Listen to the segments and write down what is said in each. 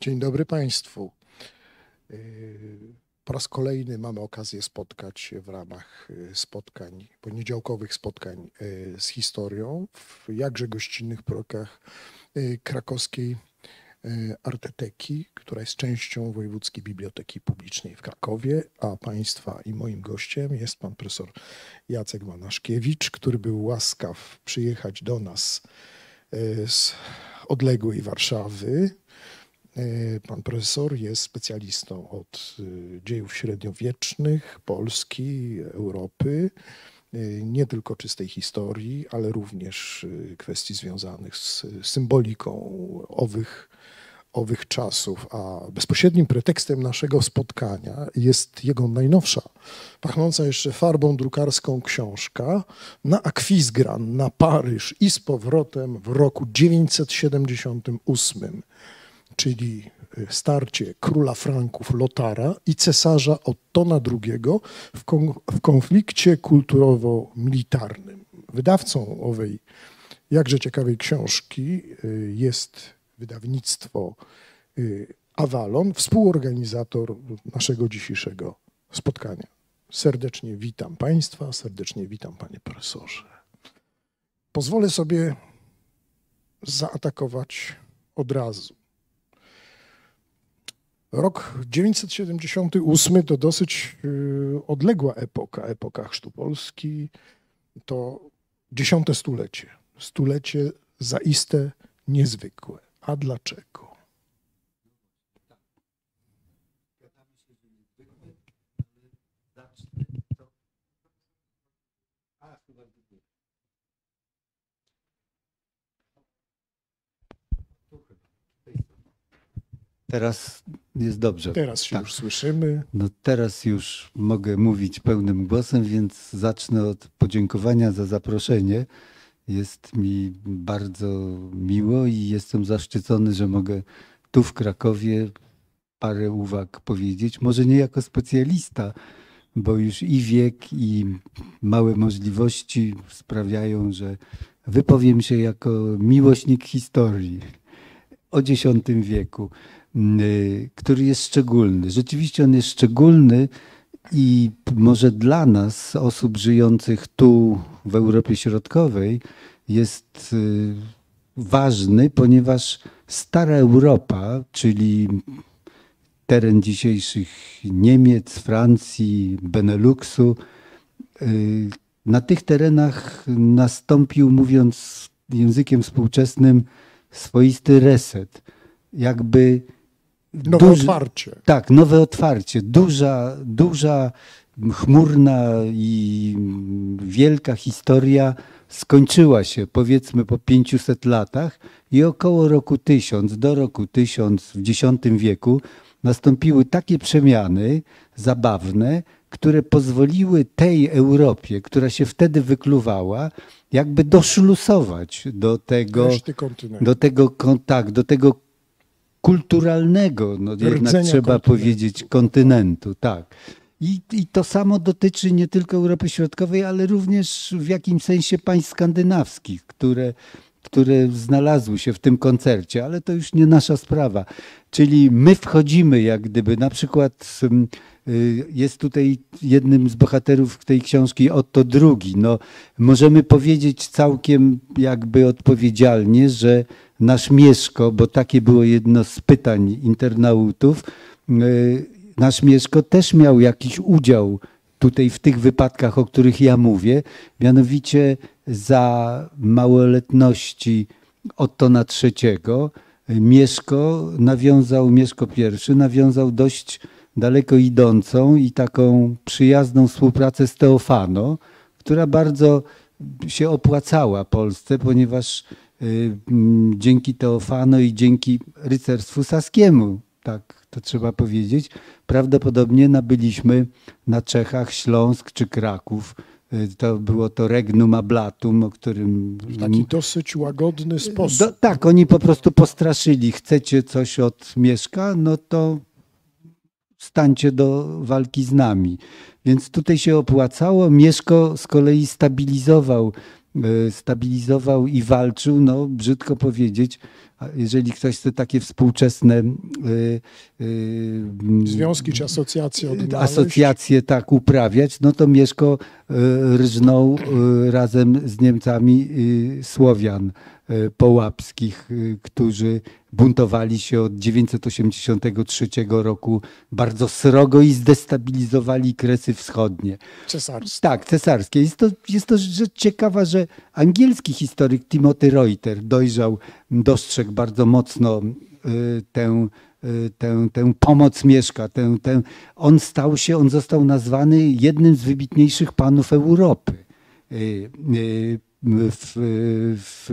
Dzień dobry Państwu. Yy, po raz kolejny mamy okazję spotkać się w ramach yy, spotkań, poniedziałkowych spotkań yy, z historią w jakże gościnnych prokach krakowskiej Arteteki, która jest częścią Wojewódzkiej Biblioteki Publicznej w Krakowie, a Państwa i moim gościem jest pan profesor Jacek Manaszkiewicz, który był łaskaw przyjechać do nas z odległej Warszawy pan profesor jest specjalistą od e, dziejów średniowiecznych, Polski, Europy, e, nie tylko czystej historii, ale również kwestii związanych z symboliką owych, owych czasów. A bezpośrednim pretekstem naszego spotkania jest jego najnowsza, pachnąca jeszcze farbą drukarską książka na Akwizgran, na Paryż i z powrotem w roku 978 czyli y, starcie króla Franków Lotara i cesarza Ottona II w, konflikcie kulturowo-militarnym. Wydawcą owej jakże ciekawej książki y, jest wydawnictwo y, Avalon, współorganizator naszego dzisiejszego spotkania. Serdecznie witam Państwa, serdecznie witam Panie Profesorze. Pozwolę sobie zaatakować od razu. Rok 978 to dosyć y, odległa epoka, epoka chrztu Polski. To dziesiąte stulecie. Stulecie zaiste niezwykłe. A dlaczego? Teraz jest dobrze. Teraz się tak. już słyszymy. No teraz już mogę mówić pełnym głosem, więc zacznę od podziękowania za zaproszenie. Jest mi bardzo miło i jestem zaszczycony, że mogę tu w Krakowie parę uwag powiedzieć. Może nie jako specjalista, bo już i wiek, i małe możliwości sprawiają, że wypowiem się jako miłośnik historii o X wieku. Y, który jest szczególny. Rzeczywiście on jest szczególny i może dla nas, osób żyjących tu w Europie Środkowej, jest y, ważny, ponieważ stara Europa, czyli teren dzisiejszych Niemiec, Francji, Beneluxu, y, na tych terenach nastąpił, mówiąc językiem współczesnym, swoisty reset. Jakby Nowe duży, otwarcie. Tak, nowe otwarcie. Duża, duża, chmurna i wielka historia skończyła się powiedzmy po 500 latach i około roku 1000 do roku 1000 w X wieku nastąpiły takie przemiany zabawne, które pozwoliły tej Europie, która się wtedy wykluwała, jakby doszlusować do tego, do tego, tak, do tego kulturalnego, no jednak trzeba kontynentu. powiedzieć, kontynentu. Tak. I, I to samo dotyczy nie tylko Europy Środkowej, ale również w jakimś sensie państw skandynawskich, które, które znalazły się w tym koncercie, ale to już nie nasza sprawa. Czyli my wchodzimy jak gdyby, na przykład y, jest tutaj jednym z bohaterów tej książki Otto II. No, możemy powiedzieć całkiem jakby odpowiedzialnie, że nasz Mieszko, bo takie było jedno z pytań internautów, e, nasz Mieszko też miał jakiś udział tutaj w tych wypadkach, o których ja mówię, mianowicie za małoletności Ottona III Mieszko nawiązał, Mieszko I nawiązał dość daleko idącą i taką przyjazną współpracę z Teofano, która bardzo się opłacała Polsce, ponieważ dzięki Teofano i dzięki rycerstwu saskiemu, tak to trzeba powiedzieć, prawdopodobnie nabyliśmy na Czechach Śląsk czy Kraków. Y, to było to regnum ablatum, o którym... W taki dosyć łagodny sposób. Do, tak, oni po prostu postraszyli. Chcecie coś od Mieszka, no to stańcie do walki z nami. Więc tutaj się opłacało. Mieszko z kolei stabilizował stabilizował i walczył, no brzydko powiedzieć, jeżeli ktoś chce takie współczesne y, y, związki czy asocjacje odnaleźć. asocjacje tak uprawiać, no to Mieszko y, rżnął razem z Niemcami Słowian połapskich, którzy buntowali się od 983 roku bardzo srogo i zdestabilizowali Kresy Wschodnie. Cesarskie. Tak, cesarskie. Jest to, jest to rzecz ciekawa, że angielski historyk Timothy Reuter dojrzał, dostrzegł bardzo mocno y, tę, y, tę, tę pomoc Mieszka. Tę, tę, on stał się, on został nazwany jednym z wybitniejszych panów Europy. Y, w, w,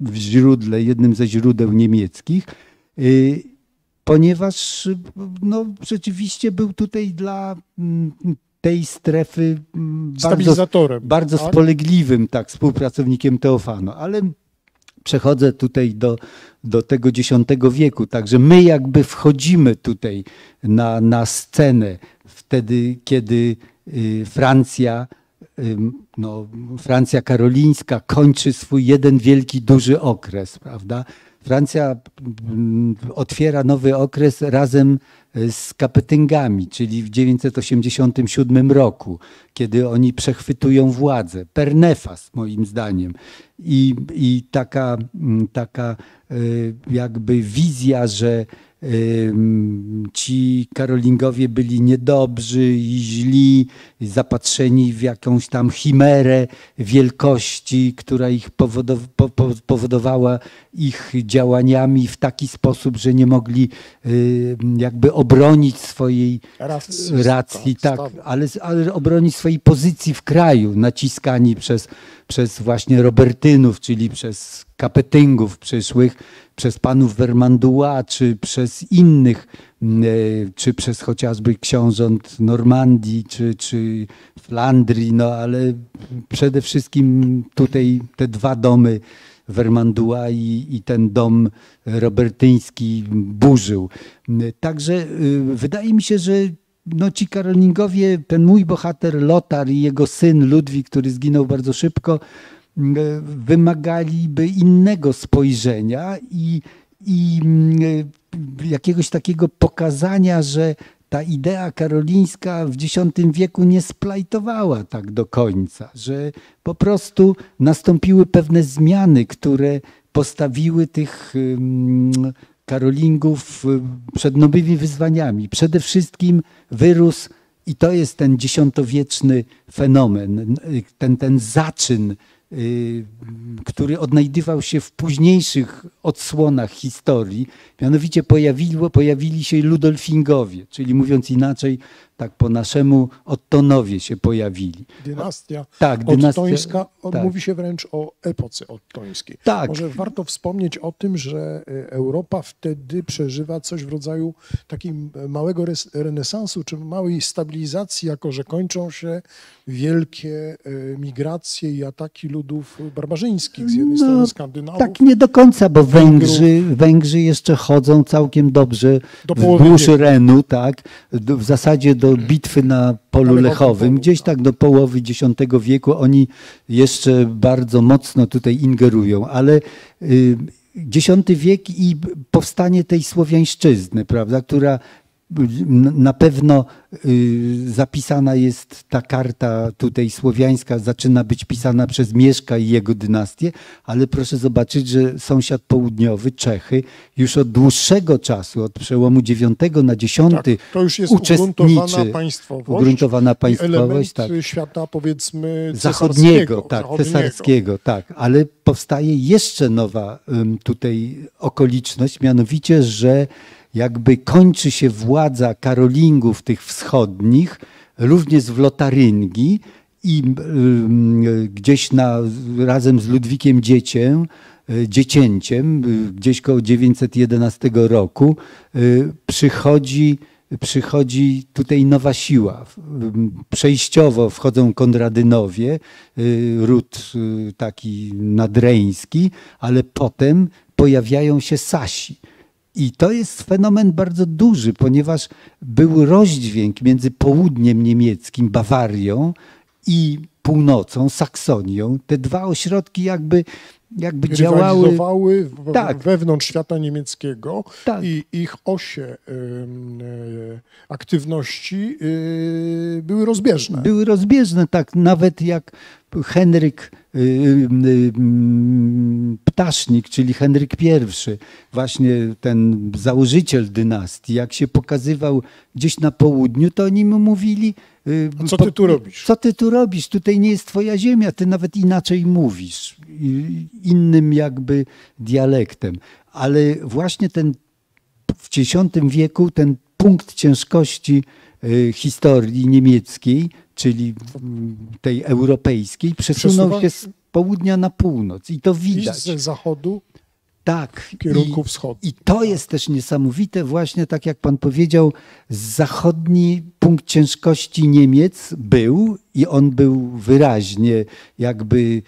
w źródle, jednym ze źródeł niemieckich, ponieważ no, rzeczywiście był tutaj dla mm, tej strefy mm, Stabilizatorem, bardzo, tak? spolegliwym tak, współpracownikiem Teofano. Ale przechodzę tutaj do, do tego X wieku, także my jakby wchodzimy tutaj na, na scenę wtedy, kiedy y, Francja no, Francja karolińska kończy swój jeden wielki, duży okres, prawda? Francja otwiera nowy okres razem e, z Kapetyngami, czyli w 987 roku, kiedy oni przechwytują władzę. Pernefas, moim zdaniem. I, i taka, taka e, jakby wizja, że ci Karolingowie byli niedobrzy i źli, zapatrzeni w jakąś tam chimerę wielkości, która ich powodowała ich działaniami w taki sposób, że nie mogli jakby obronić swojej racji, racji tak, ale, ale obronić swojej pozycji w kraju, naciskani przez, przez właśnie Robertynów, czyli przez kapetyngów przyszłych, przez panów Vermandua, czy przez innych, e, czy przez chociażby książąt Normandii, czy, czy Flandrii, no ale przede wszystkim tutaj te dwa domy Vermandua i, i ten dom robertyński burzył. Także y, wydaje mi się, że no ci Karolingowie, ten mój bohater Lotar i jego syn Ludwik, który zginął bardzo szybko, wymagaliby innego spojrzenia i, i mm, jakiegoś takiego pokazania, że ta idea karolińska w X wieku nie splajtowała tak do końca, że po prostu nastąpiły pewne zmiany, które postawiły tych mm, Karolingów przed nowymi wyzwaniami. Przede wszystkim wyrósł, i to jest ten dziesiątowieczny fenomen, ten, ten zaczyn który odnajdywał się w późniejszych odsłonach historii, mianowicie pojawili, pojawili się Ludolfingowie, czyli mówiąc inaczej, tak po naszemu Ottonowie się pojawili. Dynastia tak, dynastia, ottońska, tak. mówi się wręcz o epoce ottońskiej. Tak. Może warto wspomnieć o tym, że e, Europa wtedy przeżywa coś w rodzaju takiego małego renesansu, czy małej stabilizacji, jako że kończą się wielkie e, migracje i ataki ludów barbarzyńskich z jednej no, strony Skandynawów. Tak nie do końca, bo Węgrzy, Węgrzy jeszcze chodzą całkiem dobrze do wzdłuż Renu, tak, w zasadzie do bitwy na polu lechowym, gdzieś tak do połowy X wieku oni jeszcze bardzo mocno tutaj ingerują, ale y, X wiek i powstanie tej słowiańszczyzny, prawda, która na pewno y, zapisana jest ta karta tutaj słowiańska, zaczyna być pisana przez Mieszka i jego dynastię, ale proszę zobaczyć, że sąsiad południowy, Czechy, już od dłuższego czasu, od przełomu IX na X tak, to już jest ugruntowana państwowość, ugruntowana państwowość tak. świata powiedzmy zachodniego, tak, zachodniego. cesarskiego, tak, ale powstaje jeszcze nowa tutaj okoliczność, mianowicie, że jakby kończy się władza Karolingów tych wschodnich, również w Lotaryngii i y, gdzieś na, razem z Ludwikiem Dzieciem, y, dziecięciem, y, gdzieś koło 911 roku, przychodzi, przychodzi tutaj nowa siła. Przejściowo wchodzą Konradynowie, ród taki nadreński, ale potem pojawiają się Sasi. I to jest fenomen bardzo duży, ponieważ był rozdźwięk między południem niemieckim, Bawarią i północą, Saksonią. Te dwa ośrodki jakby, jakby działały. Tak. wewnątrz świata niemieckiego Tak. i ich osie ym, e, aktywności y, były rozbieżne. Były rozbieżne, tak nawet jak Henryk y, y, mm, Ptasznik, czyli Henryk I, właśnie ten założyciel dynastii, jak się pokazywał gdzieś na południu, to oni mu mówili... y, co ty tu robisz? Co ty tu robisz? Tutaj nie jest twoja ziemia, ty nawet inaczej mówisz, innym jakby dialektem. Ale właśnie ten w X wieku ten punkt ciężkości y, historii niemieckiej, czyli mm, tej europejskiej, przesunął się z południa na północ. I to Iść widać. ze zachodu Tak. kierunku. I to jest też niesamowite, właśnie tak jak pan powiedział, zachodni punkt ciężkości Niemiec był i on był wyraźnie jakby.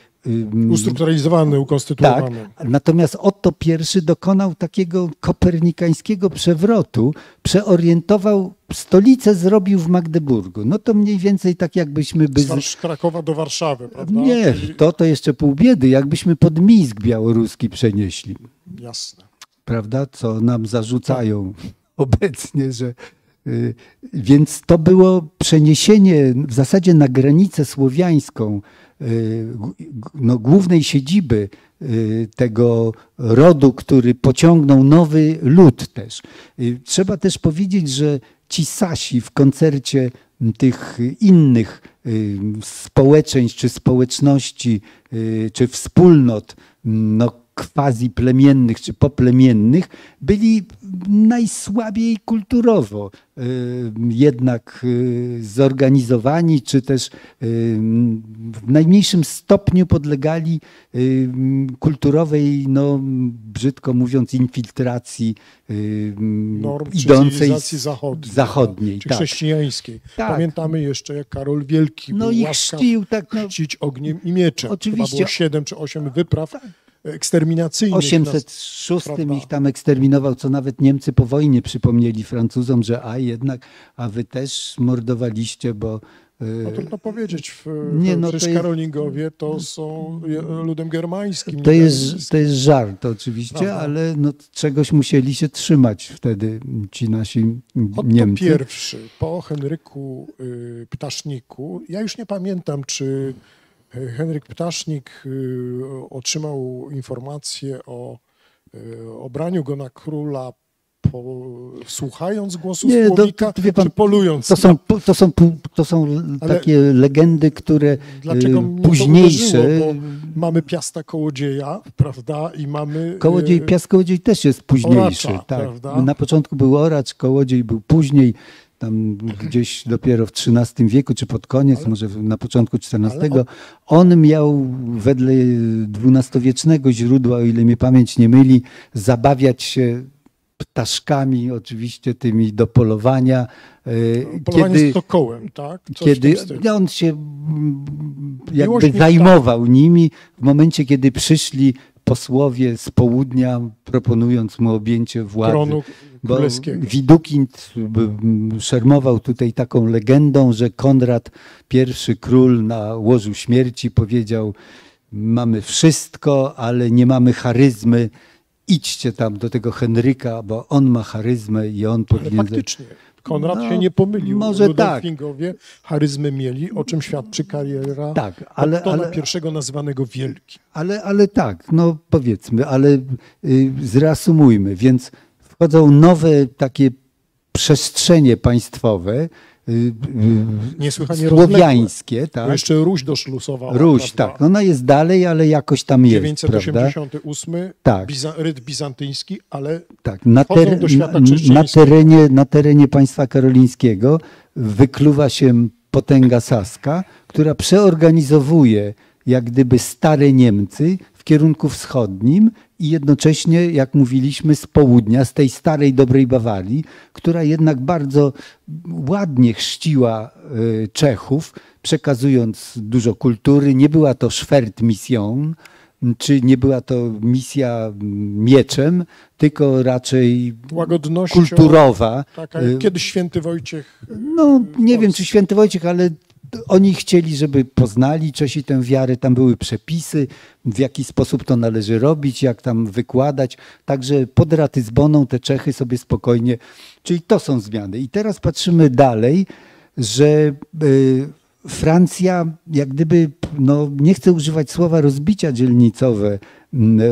Ustrukturalizowany, tak, ukonstytuowany. natomiast Otto I dokonał takiego kopernikańskiego przewrotu, przeorientował, stolicę zrobił w Magdeburgu. No to mniej więcej tak jakbyśmy by... Z Krakowa do Warszawy, prawda? Nie, to to jeszcze pół biedy, jakbyśmy pod Mińsk białoruski przenieśli Jasne. prawda, co nam zarzucają obecnie, że y, więc to było przeniesienie w zasadzie na granicę słowiańską no, głównej siedziby y, tego rodu, który pociągnął nowy lud też. Y, Trzeba też powiedzieć, że ci Sasi w koncercie tych innych y, społeczeństw, czy społeczności, y, czy wspólnot, no, quasi plemiennych czy poplemiennych byli najsłabiej kulturowo y, jednak y, zorganizowani, czy też y, w najmniejszym stopniu podlegali kulturowej, no brzydko mówiąc, infiltracji Norm idącej zachodniej. zachodniej Czy tak. chrześcijańskiej. Tak. Pamiętamy jeszcze, jak Karol Wielki No był chrzcił tak, no, chrzcić ogniem i mieczem. Oczywiście. Chyba było 7 czy 8 wypraw eksterminacyjnych. 806 prawda? ich tam eksterminował, co nawet Niemcy po wojnie przypomnieli Francuzom, że a jednak, a wy też mordowaliście, bo No trudno powiedzieć, w, Nie, no no, to przecież jest- Karolingowie to są ludem germańskim. to jest, to jest żart oczywiście, ale no, czegoś musieli się trzymać wtedy ci nasi Otto Niemcy. pierwszy po Henryku y, Ptaszniku. Ja już nie pamiętam, czy Henryk Ptasznik y, otrzymał informację o y, obraniu go na króla po, słuchając głosu Nie, słowika, to pan, czy polując. To są, to są, to są Ale- takie legendy, które Dlaczego y, późniejsze. uderzyło? Bo mamy Piasta Kołodzieja, prawda, i mamy... Kołodziej, Piast Kołodziej też jest późniejszy. Oracza, tak. prawda? Na początku był Oracz, Kołodziej był później, tam gdzieś dopiero w XIII wieku, czy pod koniec, może w- na początku XIV. ale on- On miał wedle dwunastowiecznego źródła, o ile mnie pamięć nie myli, zabawiać się ptaszkami, oczywiście tymi do polowania. e, Polowanie kiedy, z sokołem, tak? Coś kiedy no, on się jakby zajmował nimi w momencie, kiedy przyszli posłowie z południa, proponując mu objęcie władzy. Tronu Bo. Widukind b- m, szermował tutaj taką legendą, że Konrad, pierwszy król na łożu śmierci, powiedział: Mamy wszystko, ale nie mamy charyzmy. Idźcie tam do tego Henryka, bo on ma charyzmę i on Ale powinien. faktycznie, Konrad No, się nie pomylił. może Ludolfingowie charyzmy mieli, o czym świadczy kariera Tak, ale- Ottona ale- pierwszego nazywanego Wielkim. Ale, ale tak, no powiedzmy, ale y, zreasumujmy. Więc wchodzą nowe takie przestrzenie państwowe, Niesłychanie słowiańskie, Bo tak. jeszcze Ruś doszlusowała. Ruś, prawda? tak. Ona jest dalej, ale jakoś tam jest, prawda? 988, Tak. Biza, ryt bizantyjski, ale Tak, na, ter, na, terenie, na terenie państwa karolińskiego wykluwa się potęga saska, która przeorganizowuje jak gdyby stare Niemcy w kierunku wschodnim i jednocześnie, jak mówiliśmy, z południa, z tej starej, dobrej Bawarii, która jednak bardzo ładnie chrzciła y, Czechów, przekazując dużo kultury. Nie była to Schwert Mission, czy nie była to misja mm, mieczem, tylko raczej kulturowa. Taka, Y, kiedyś święty Wojciech No, nie wiem, czy święty Wojciech, ale oni chcieli, żeby poznali Czesi tę wiarę, tam były przepisy, w jaki sposób to należy robić, jak tam wykładać. Także pod Ratyzboną te Czechy sobie spokojnie, czyli to są zmiany. I teraz patrzymy dalej, że y, Francja, jak gdyby, no, nie chcę używać słowa rozbicia dzielnicowe,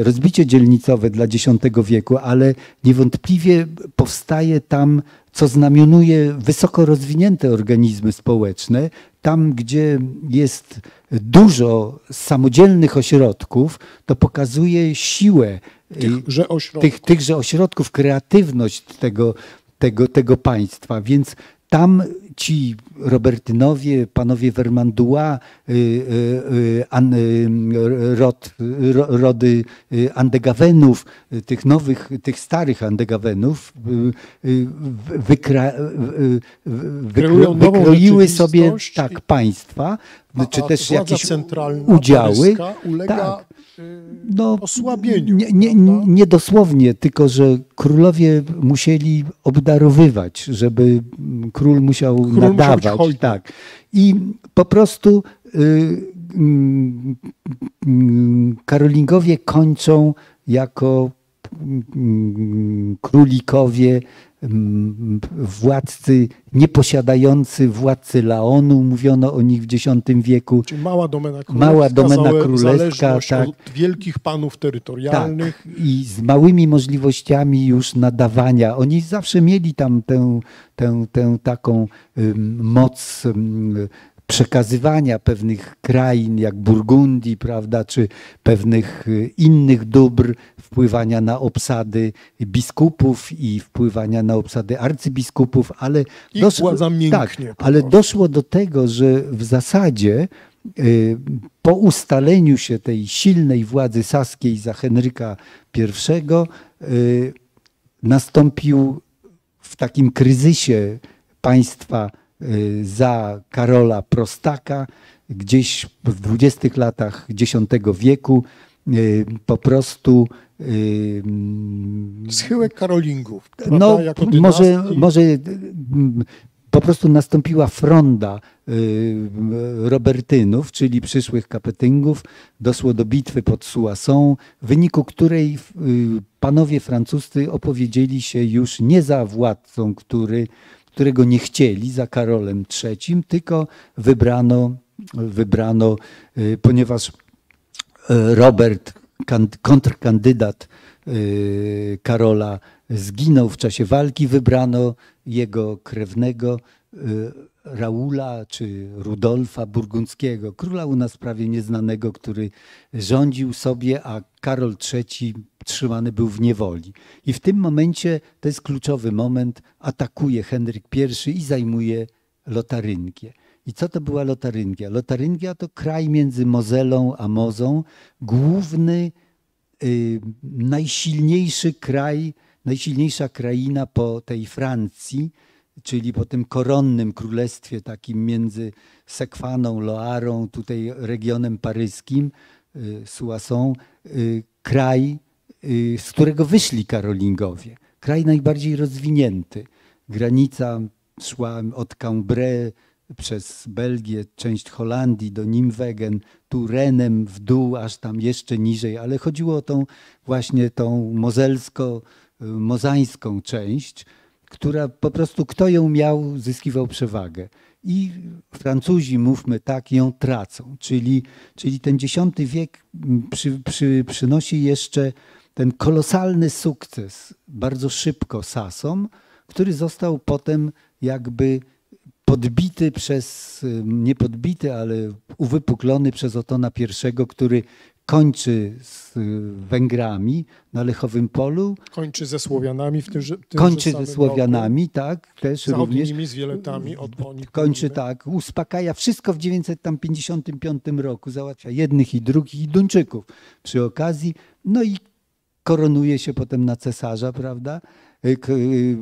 rozbicie dzielnicowe dla X wieku, ale niewątpliwie powstaje tam, co znamionuje wysoko rozwinięte organizmy społeczne. Tam, gdzie jest dużo samodzielnych ośrodków, to pokazuje siłę tychże ośrodków, tych, tychże ośrodków kreatywność tego, tego, tego państwa. Więc tam ci Robertynowie, panowie Vermandua, y, y, y, rod, rody Andegawenów, tych nowych, tych starych Andegawenów, wykra, wykro, wykroiły sobie tak państwa, czy też jakieś udziały. Ulega tak no, osłabieniu. Nie, nie, nie, dosłownie, tylko że królowie musieli obdarowywać, żeby król musiał król nadawać. Musiał tak. I po prostu y, y, y, Karolingowie kończą jako królikowie władcy nieposiadający władcy Laonu, mówiono o nich w X wieku. Czyli mała domena królewska, mała domena królewska tak. od wielkich panów terytorialnych. Tak, i z małymi możliwościami już nadawania. Oni zawsze mieli tam tę, tę, tę taką moc przekazywania pewnych krain, jak Burgundii, prawda, czy pewnych y, innych dóbr, wpływania na obsady biskupów i wpływania na obsady arcybiskupów, ale, doszło, tak, ale doszło do tego, że w zasadzie y, po ustaleniu się tej silnej władzy saskiej za Henryka I y, nastąpił w takim kryzysie państwa Y, za Karola Prostaka, gdzieś w dwudziestych latach X wieku po prostu Schyłek Karolingów. No, może, może po prostu nastąpiła fronda Robertynów, czyli przyszłych kapetyngów. Doszło do bitwy pod Suasą, w wyniku której panowie francuscy opowiedzieli się już nie za władcą, który którego nie chcieli za Karolem III, tylko wybrano, wybrano y, ponieważ y, Robert, kontrkandydat y, Karola, zginął w czasie walki, wybrano jego krewnego Raula czy Rudolfa Burgundzkiego, króla u nas prawie nieznanego, który rządził sobie, a Karol III trzymany był w niewoli. I w tym momencie, to jest kluczowy moment, atakuje Henryk I i zajmuje Lotaryngię. I co to była Lotaryngia? Lotaryngia to kraj między Mozelą a Mozą, główny, y, najsilniejszy kraj, najsilniejsza kraina po tej Francji, czyli po tym koronnym królestwie takim między Sekwaną, Loarą, tutaj regionem paryskim, y, Suasą, y, kraj, y, z którego wyszli Karolingowie. Kraj najbardziej rozwinięty. Granica szła od Cambrai przez Belgię, część Holandii do Nimwegen, tu Renem w dół, aż tam jeszcze niżej, ale chodziło o tą właśnie tą mozelsko-mozańską część, która po prostu kto ją miał, zyskiwał przewagę. I Francuzi, mówmy tak, ją tracą. Czyli, czyli ten X wiek przy, przy, przynosi jeszcze ten kolosalny sukces bardzo szybko Sasom, który został potem jakby podbity przez, nie podbity, ale uwypuklony przez Otona I, który kończy z Węgrami na Lechowym Polu. Kończy ze Słowianami w tym, że Kończy ze Słowianami, roku. tak, też również. z Wieletami. Od, kończy mówimy. tak, uspokaja wszystko w 955 roku, załatwia jednych i drugich i Duńczyków przy okazji, no i koronuje się potem na cesarza, prawda? Y, y,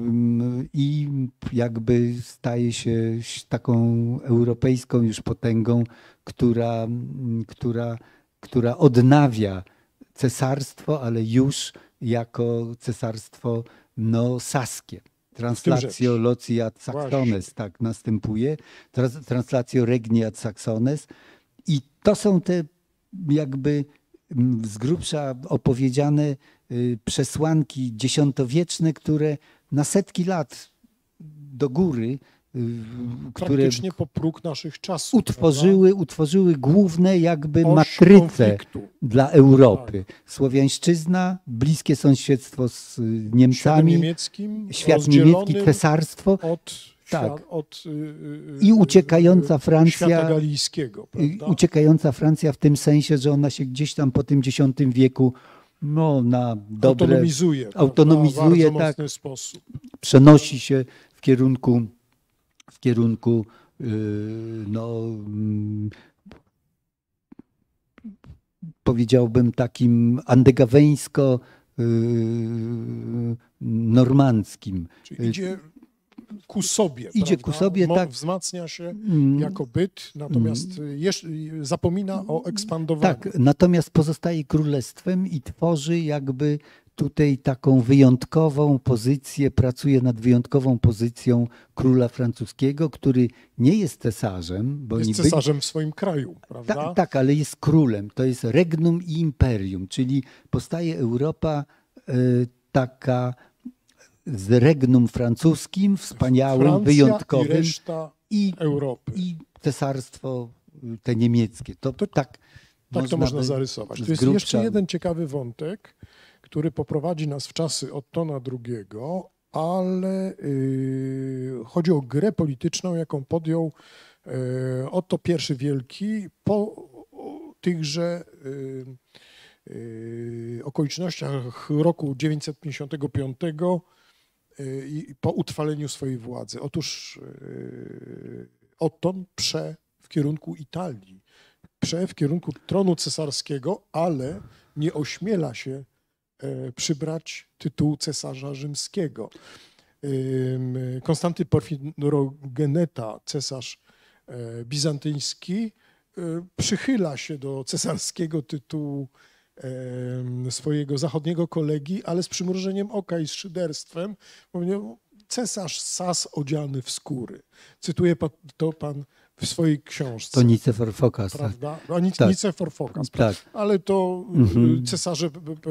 I jakby staje się taką europejską już potęgą, która, która która odnawia cesarstwo, ale już jako cesarstwo no, saskie. translatio loci ad saxones, tak, następuje, trans, translatio regni ad saxones. I to są te jakby mm, z grubsza opowiedziane y, przesłanki dziesiątowieczne, które na setki lat do góry, y, które Praktycznie po próg naszych czasów. utworzyły, utworzyły główne jakby? Oś matryce konfliktu. dla Europy. Słowiańszczyzna, bliskie sąsiedztwo z y, Niemcami, niemieckim, świat niemiecki, cesarstwo od, Tak. od y, y, i uciekająca y, Francja, y, uciekająca Francja w tym sensie, że ona się gdzieś tam po tym X wieku no, na dobre autonomizuje. autonomizuje, bardzo tak. sposób. przenosi się w kierunku, w kierunku yy, no, mm, powiedziałbym takim andegaweńsko yy, normandzkim. Czyli idzie ku sobie. Idzie prawda? ku sobie, tak. Wzmacnia się Mm, jako byt, natomiast y, jeszcze, zapomina o ekspandowaniu. Tak, natomiast pozostaje królestwem i tworzy jakby tutaj taką wyjątkową pozycję, pracuje nad wyjątkową pozycją króla francuskiego, który nie jest cesarzem, bo Jest niby, cesarzem w swoim kraju, prawda? Tak, tak, ale jest królem. To jest regnum i imperium, czyli powstaje Europa y, taka z regnum francuskim, wspaniałym, Francja wyjątkowym i reszta i, Europy. i cesarstwo y, te niemieckie. To, To- tak, tak to można zarysować. To jest grubsza- jeszcze jeden ciekawy wątek, który poprowadzi nas w czasy Ottona II, ale yy, chodzi o grę polityczną, jaką podjął yy, Otto I Wielki po tychże yy, okolicznościach roku 955 yy, i po utrwaleniu swojej władzy. Otóż yy, Otton prze w kierunku Italii, prze w kierunku tronu cesarskiego, ale nie ośmiela się e, przybrać tytułu cesarza rzymskiego. Ym, Konstanty Porfirogeneta, cesarz e, bizantyjski, e, przychyla się do cesarskiego tytułu swojego zachodniego kolegi, ale z przymrużeniem oka i z szyderstwem. Powiedział, cesarz sas odziany w skóry. Cytuje to pan w swojej książce. To Nicefor Fokas. Tak. Prawda? A nic, Tak. Nicefor Fokas. Tak. Ale to y, Mhm. cesarze,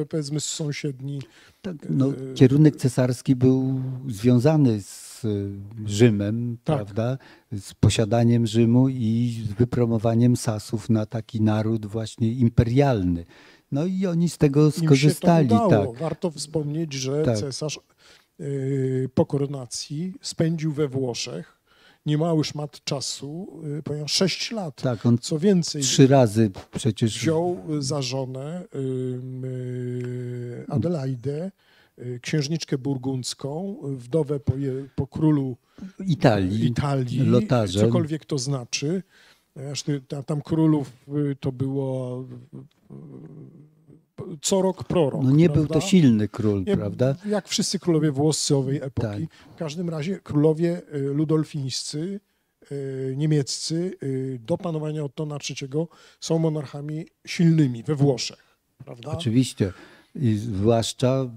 powiedzmy, sąsiedni. Tak, no, y, kierunek cesarski był związany z y, Rzymem, Tak. prawda? Z posiadaniem Rzymu i z wypromowaniem Sasów na taki naród właśnie imperialny. No i oni z tego skorzystali. Tak. Warto wspomnieć, że Tak. cesarz y, po koronacji spędził we Włoszech niemały szmat czasu, y, ponieważ 6 lat. tak, on Co więcej, trzy razy przecież wziął za żonę y, Adelaidę, y, księżniczkę burgundzką, wdowę po, je, po królu Italii, Italii, lotarzem. cokolwiek to znaczy. Tam królów y, to było y, co rok prorok. No nie był prawda? to silny król, Nie, prawda? Jak wszyscy królowie włoscy owej epoki. Tak. W każdym razie królowie y, ludolfińscy, y, niemieccy y, do panowania Ottona III są monarchami silnymi we Włoszech. Prawda? Oczywiście. I zwłaszcza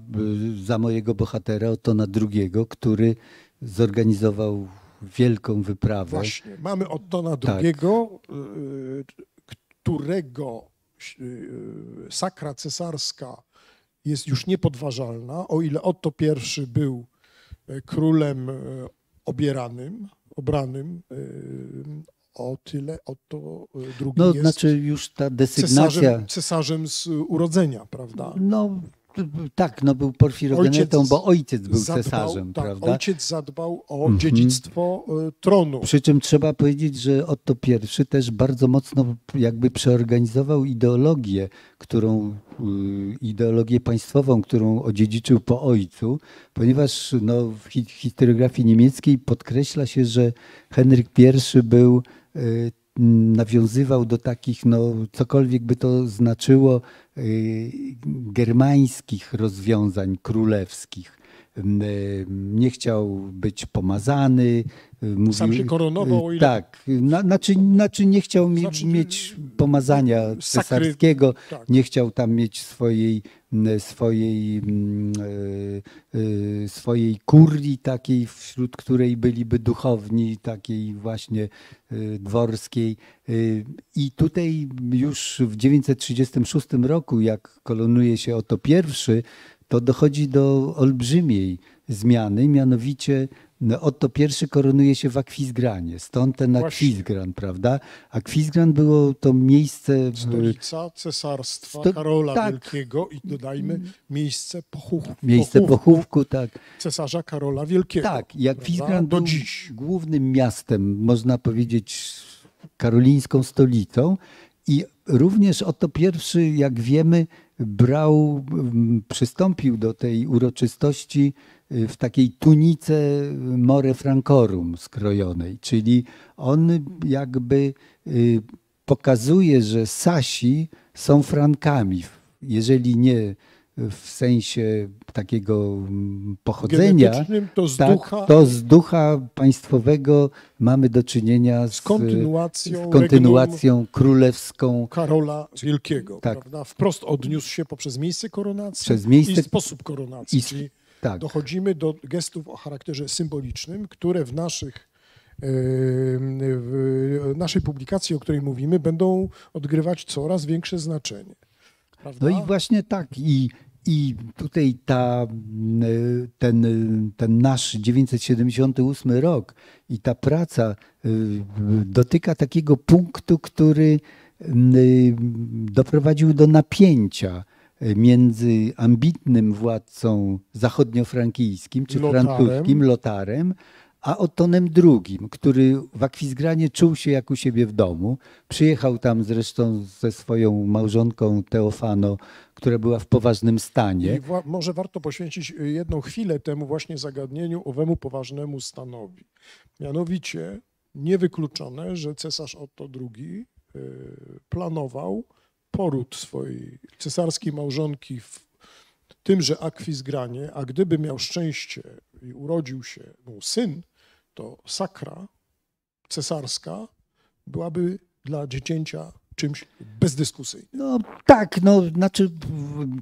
y, za mojego bohatera Otona II, który zorganizował wielką wyprawę. Właśnie, mamy Ottona Tak. II, y, którego y, sakra cesarska jest już niepodważalna, o ile Otto I był e, królem e, obieranym, obranym, y, o tyle Otto II No, jest znaczy już ta desygnacja. cesarzem, cesarzem z urodzenia, prawda? No tak, no był porfirogenetą, bo ojciec był Zadbał- cesarzem, tak, prawda? Ojciec zadbał o Mhm. dziedzictwo e, tronu. Przy czym trzeba powiedzieć, że Otto I też bardzo mocno jakby przeorganizował ideologię, którą, y, ideologię państwową, którą odziedziczył po ojcu, ponieważ no, w hi- historiografii niemieckiej podkreśla się, że Henryk I był, y, nawiązywał do takich, no, cokolwiek by to znaczyło, y, germańskich rozwiązań królewskich. Y, Nie chciał być pomazany. Mówił, Sam się koronował, o ile- Tak, na, znaczy, znaczy nie chciał mi, Znaczy, mieć pomazania Sakry- cesarskiego, tak. nie chciał tam mieć swojej, swojej, e, e, swojej kurii takiej, wśród której byliby duchowni, takiej właśnie e, dworskiej. E, I tutaj już w 936 roku, jak kolonuje się Oto I, to dochodzi do olbrzymiej zmiany, mianowicie no, Otto I koronuje się w Akwizgranie, stąd ten. Akwizgran, prawda? Akwizgran było to miejsce... w- Stolica cesarstwa Sto- Karola tak. Wielkiego i dodajmy miejsce pochówku, Miejsce pochówku tak. cesarza Karola Wielkiego. Tak, prawda? Akwizgran był dziś. głównym miastem, można powiedzieć, karolińską stolicą i również Oto I, jak wiemy, brał, przystąpił do tej uroczystości y, w takiej tunice more francorum skrojonej, czyli on jakby y, pokazuje, że Sasi są Frankami, jeżeli nie w sensie takiego mm, pochodzenia, to z tak, ducha to z ducha państwowego mamy do czynienia z, z kontynuacją, z kontynuacją królewską Karola Wielkiego. Tak. Prawda? Wprost odniósł się poprzez miejsce koronacji Przez miejsce- i sposób koronacji. i- Czyli tak. dochodzimy do gestów o charakterze symbolicznym, które w naszych w naszej publikacji, o której mówimy, będą odgrywać coraz większe znaczenie. Prawda? No i właśnie tak. I, i tutaj ta, ten, ten nasz 978 rok i ta praca y, dotyka takiego punktu, który y, doprowadził do napięcia między ambitnym władcą zachodniofrankijskim czy Lotarem. francuskim Lotarem, a Otonem II, który w Akwizgranie czuł się jak u siebie w domu. Przyjechał tam zresztą ze swoją małżonką Teofano, która była w poważnym stanie. I wła- może warto poświęcić y, jedną chwilę temu właśnie zagadnieniu, owemu poważnemu stanowi. Mianowicie niewykluczone, że cesarz Otto II y, planował poród swojej cesarskiej małżonki w tymże Akwizgranie, a gdyby miał szczęście i urodził się mu syn, to sakra cesarska byłaby dla dziecięcia czymś bezdyskusyjnym. No tak, no znaczy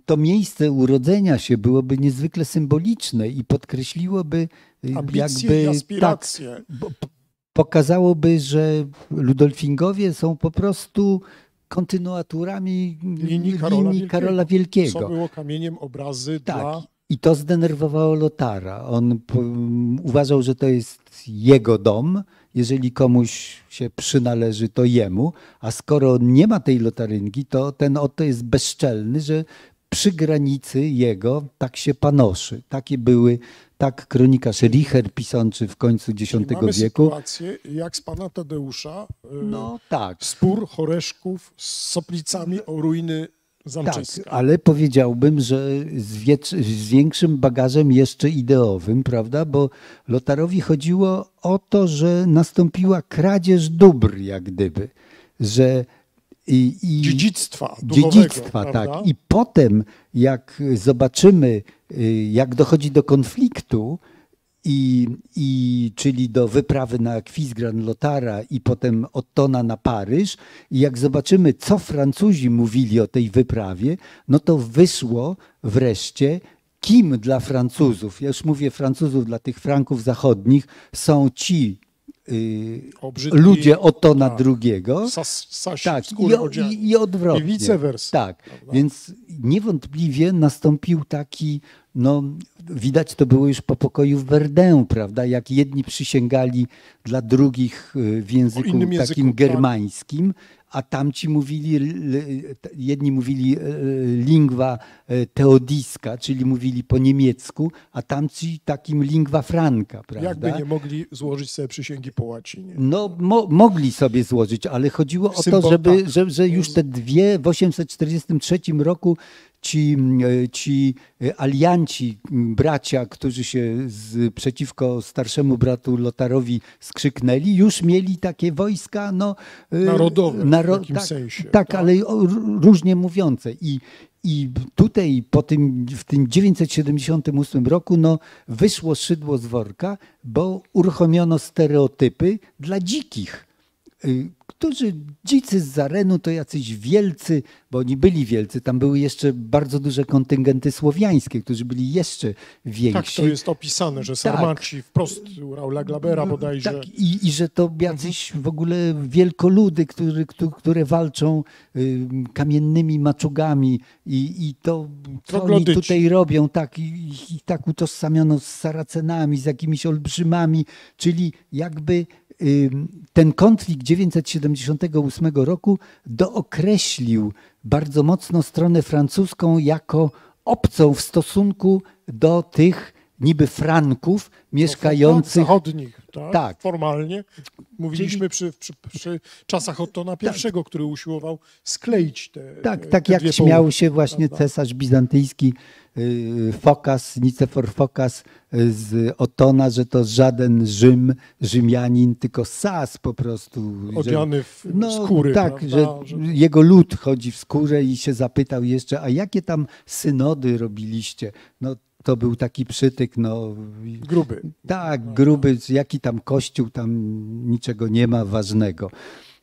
to miejsce urodzenia się byłoby niezwykle symboliczne i podkreśliłoby y, Ambicje jakby tak, pokazałoby, że Ludolfingowie są po prostu kontynuatorami linii Karola Wielkiego, Karola Wielkiego. co było kamieniem obrazy Tak. dla I to zdenerwowało Lotara. On uważał, że to jest jego dom. Jeżeli komuś się przynależy, to jemu. A skoro on nie ma tej lotarynki, to ten oto jest bezczelny, że przy granicy jego tak się panoszy. Takie były, tak kronikarz Richer piszący w końcu X mamy wieku. sytuację jak z pana Tadeusza, y, No tak. spór Choreszków z Soplicami o ruiny Tak, Zamczyska. ale powiedziałbym, że z, z większym bagażem jeszcze ideowym, prawda? Bo Lotarowi chodziło o to, że nastąpiła kradzież dóbr, jak gdyby, że i, i Dziedzictwa dziedzictwa, tak. I potem, jak zobaczymy, y, jak dochodzi do konfliktu, i, i, czyli do wyprawy na Akwizgran Lotara i potem Ottona na Paryż. I jak zobaczymy, co Francuzi mówili o tej wyprawie, no to wyszło wreszcie, kim dla Francuzów, ja już mówię Francuzów, dla tych Franków zachodnich, są ci y, Obrzydli- ludzie Ottona tak. Sas, sasi, Tak, i, i odwrotnie. I vice versa, Tak, prawda? więc niewątpliwie nastąpił taki, no widać to było już po pokoju w Verdun, prawda, jak jedni przysięgali dla drugich y, w języku takim języku, tak. germańskim, a tamci mówili, l- t- jedni mówili lingua e, teodiska, czyli mówili po niemiecku, a tamci takim lingua franca, prawda? Jakby nie mogli złożyć sobie przysięgi po łacinie. No, mo, mogli sobie złożyć, ale chodziło o to, żeby, tak. że, że już te dwie w 843 roku ci, ci alianci, bracia, którzy się z, przeciwko starszemu bratu Lotarowi skrzyknęli, już mieli takie wojska no, e, Narodowe w jakimś tak, sensie, Tak, tak? ale różnie mówiące. I, i tutaj po tym, w tym 978 roku no, wyszło szydło z worka, bo uruchomiono stereotypy dla dzikich, y, którzy dzicy z Zarenu to jacyś wielcy, bo oni byli wielcy, tam były jeszcze bardzo duże kontyngenty słowiańskie, którzy byli jeszcze więksi. Tak, to jest opisane, że Sarmaci wprost u Raula Glabera bodajże. Tak, i, i że to jacyś w ogóle wielkoludy, który, które walczą kamiennymi maczugami. I, i to, co oni tutaj robią, tak, i, i tak utożsamiono z Saracenami, z jakimiś olbrzymami, czyli jakby ten konflikt 978 roku dookreślił bardzo mocno stronę francuską jako obcą w stosunku do tych niby Franków mieszkających. Zachodnich, tak? tak. Formalnie. Mówiliśmy Czyli... przy, przy, przy, czasach Ottona I, tak. który usiłował skleić te. Tak, tak te jak śmiał się właśnie cesarz bizantyjski Fokas, Nicefor Fokas y, z Otona, że to żaden Rzym, Rzymianin, tylko Sas po prostu. Odziany w no, skóry. Tak, że, że jego lud chodzi w skórze i się zapytał jeszcze, a jakie tam synody robiliście? No to był taki przytyk, no... Gruby. Tak, gruby, jaki tam kościół, tam niczego nie ma ważnego.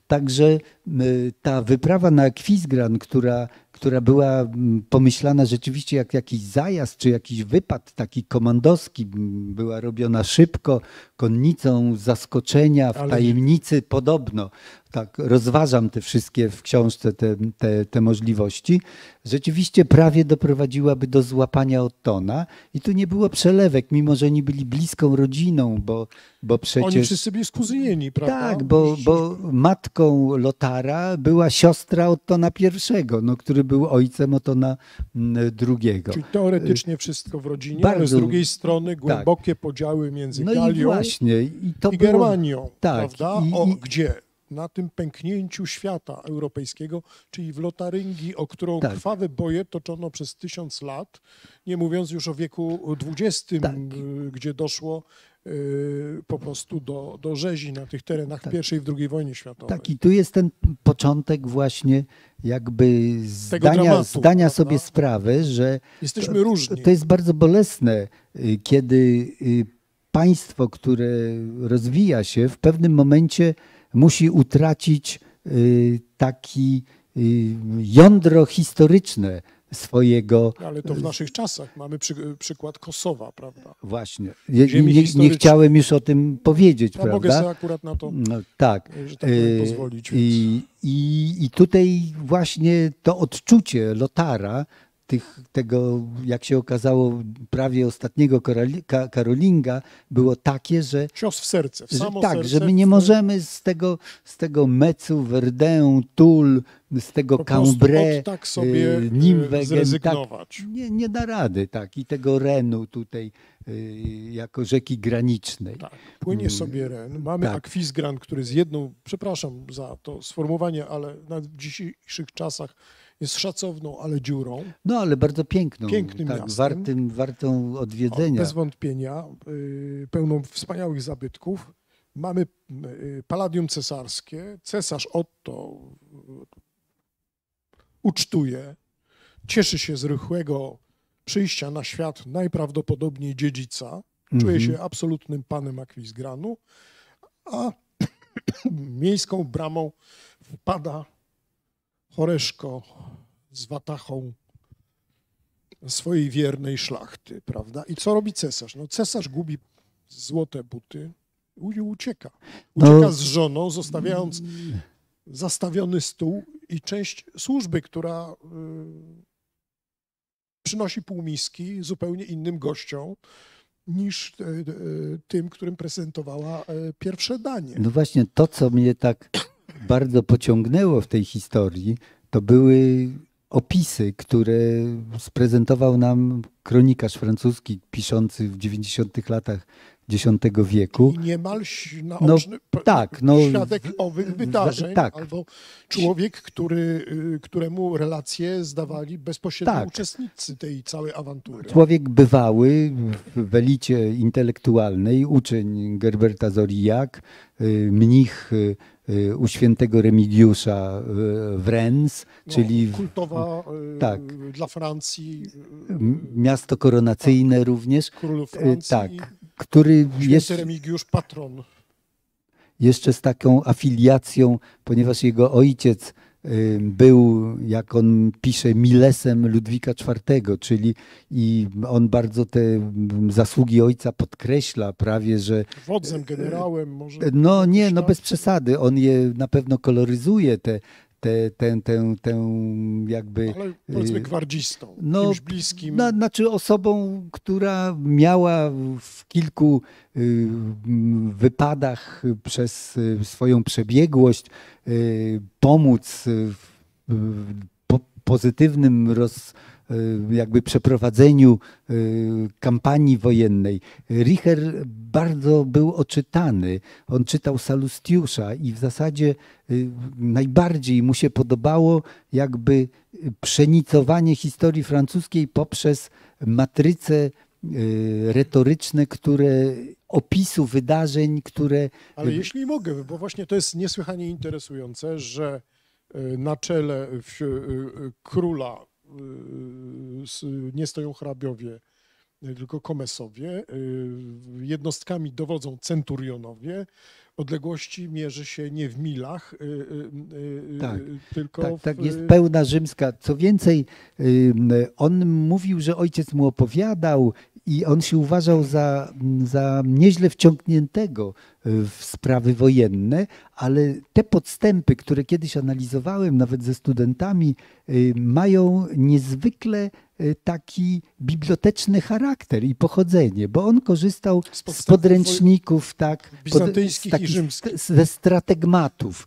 Także y, ta wyprawa na Akwizgran, która, która była mm, pomyślana rzeczywiście jak jakiś zajazd czy jakiś wypad taki komandowski, była robiona szybko, konnicą zaskoczenia, w tajemnicy podobno tak rozważam te wszystkie w książce te, te, te możliwości, rzeczywiście prawie doprowadziłaby do złapania Ottona i tu nie było przelewek, mimo że oni byli bliską rodziną, bo, bo przecież... Oni wszyscy byli skuzyjeni, prawda? Tak, bo, bo matką Lotara była siostra Ottona I, no, który był ojcem Ottona mm, II. Czyli teoretycznie wszystko w rodzinie, Bardzo, ale z drugiej strony głębokie tak. podziały między no Galią i, właśnie, i, i Germanią, tak, prawda? I, o, gdzie na tym pęknięciu świata europejskiego, czyli w Lotaryngii, o którą tak. krwawe boje toczono przez tysiąc lat, nie mówiąc już o wieku XX, tak. gdzie doszło y, po prostu do, do rzezi na tych terenach tak. i w II wojnie światowej. Tak, i tu jest ten początek właśnie jakby zdania, dramatu, zdania sobie sprawy, że jesteśmy różni. To jest bardzo bolesne, y, kiedy y, państwo, które rozwija się, w pewnym momencie musi utracić y, taki y, jądro historyczne swojego. Ale to w naszych czasach mamy przy, przykład Kosowa, prawda? Właśnie. Nie, nie, nie, chciałem już o tym powiedzieć, prawda? Mogę sobie akurat na to no, tak. Że tak powiem, pozwolić. I, i, I tutaj właśnie to odczucie Lotara tych, tego, jak się okazało, prawie ostatniego Karolinga było takie, że... Cios w serce, w że, samo Tak, serce, że my nie możemy z tego, z tego Mecu, Verdun, Toul, z tego Cambrai, tak sobie y, Nimwegen, zrezygnować. Tak, nie, nie da rady, tak. I tego Renu tutaj y, jako rzeki granicznej. Tak, płynie mm. sobie Ren. Mamy tak. Akwizgran, który z jedną, przepraszam za to sformułowanie, ale na dzisiejszych czasach jest szacowną, ale dziurą. No, ale bardzo piękną. Pięknym tak, miastem. Wartym, wartą odwiedzenia. Bez wątpienia, yy, pełną wspaniałych zabytków. Mamy yy, Palladium cesarskie. Cesarz Otto yy, ucztuje, cieszy się z rychłego przyjścia na świat najprawdopodobniej dziedzica. Czuje się mhm. absolutnym panem Akwizgranu, a miejską bramą wpada Horeszko z watachą swojej wiernej szlachty, prawda? I co robi cesarz? No cesarz gubi złote buty i ucieka. No. Ucieka z żoną, zostawiając zastawiony stół i część służby, która y, przynosi półmiski zupełnie innym gościom niż y, y, tym, którym prezentowała pierwsze danie. No właśnie to, co mnie tak bardzo pociągnęło w tej historii, to były opisy, które sprezentował nam kronikarz francuski piszący w 90 latach X wieku. I niemal naoczny no, tak, no, świadek owych wydarzeń, tak. albo człowiek, który, y, któremu relacje zdawali bezpośrednio tak. uczestnicy tej całej awantury. Człowiek bywały w elicie intelektualnej, uczeń Gerberta Zoriak, y, mnich Y, u świętego Remigiusza y, w Rennes, no, czyli kultowa y, tak, dla Francji. Miasto koronacyjne tak, również. Królów Francji. Tak, który jest Remigiusz patron. jeszcze z taką afiliacją, ponieważ jego ojciec był, jak on pisze, milesem Ludwika IV, czyli i on bardzo te zasługi ojca podkreśla, prawie że. Wodzem, generałem, może. No nie, no bez przesady. On je na pewno koloryzuje, te, tę, tę, tę, tę jakby... Ale powiedzmy y, gwardzistą, no, kimś bliskim. No, znaczy osobą, która miała w kilku y, wypadach przez y, swoją przebiegłość pomóc w pozytywnym roz, jakby przeprowadzeniu y, kampanii wojennej. Richer bardzo był oczytany. On czytał Salustiusza i w zasadzie y, najbardziej mu się podobało jakby przenicowanie historii francuskiej poprzez matryce retoryczne, które opisu wydarzeń, które. Ale jeśli mogę, bo właśnie to jest niesłychanie interesujące, że na czele króla nie stoją hrabiowie, tylko komesowie. Y, jednostkami dowodzą centurionowie. Odległości mierzy się nie w milach, y, y, tak, tylko tak, tak, jest pełna rzymska. Co więcej, on mówił, że ojciec mu opowiadał i on się uważał za, za nieźle wciągniętego w sprawy wojenne, ale te podstępy, które kiedyś analizowałem nawet ze studentami, y, mają niezwykle y, taki biblioteczny charakter i pochodzenie, bo on korzystał z, podręczników, tak, bizantyjskich pod, z takich, i rzymskich. ze strategmatów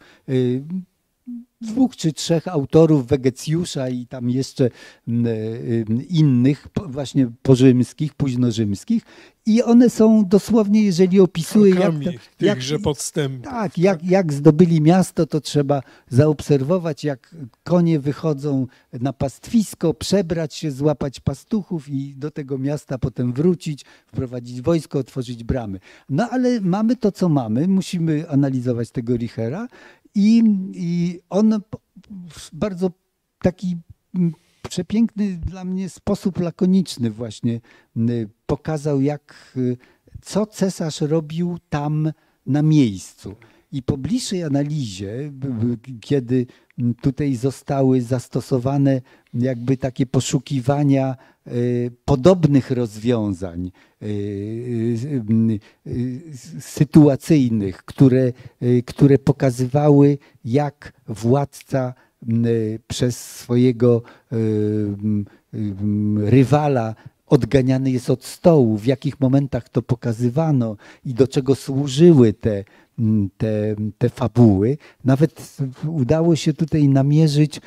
dwóch czy trzech autorów Wegecjusza i tam jeszcze mm, e, innych, właśnie porzymskich, późnorzymskich. I one są dosłownie, jeżeli opisuje jak, tychże podstępów. Tak, jak, jak zdobyli miasto, to trzeba zaobserwować, jak konie wychodzą na pastwisko, przebrać się, złapać pastuchów i do tego miasta potem wrócić, wprowadzić wojsko, otworzyć bramy. No ale mamy to, co mamy, musimy analizować tego Richera i, I on w bardzo taki przepiękny dla mnie sposób lakoniczny właśnie pokazał, jak co cesarz robił tam na miejscu. I po bliższej analizie, kiedy tutaj zostały zastosowane jakby takie poszukiwania y, podobnych rozwiązań y, y, sytuacyjnych, które, które pokazywały, jak władca przez swojego rywala odganiany jest od stołu, w jakich momentach to pokazywano i do czego służyły te, te, te fabuły. Nawet udało się tutaj namierzyć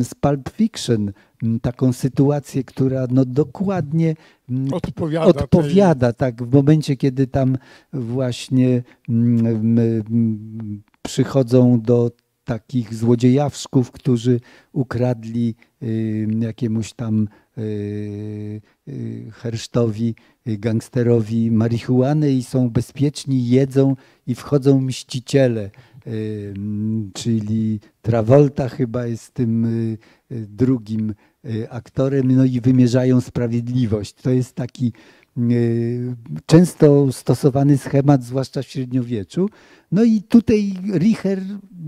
z Pulp Fiction mm, taką sytuację, która no dokładnie mm, odpowiada, odpowiada tak, w momencie, kiedy tam właśnie przychodzą do takich złodziejawszków, którzy ukradli jakiemuś tam y, y, hersztowi, y, gangsterowi marihuanę i są bezpieczni, jedzą i wchodzą mściciele, czyli Travolta chyba jest tym drugim aktorem, no i wymierzają sprawiedliwość. To jest taki często stosowany schemat, zwłaszcza w średniowieczu. No i tutaj Richer,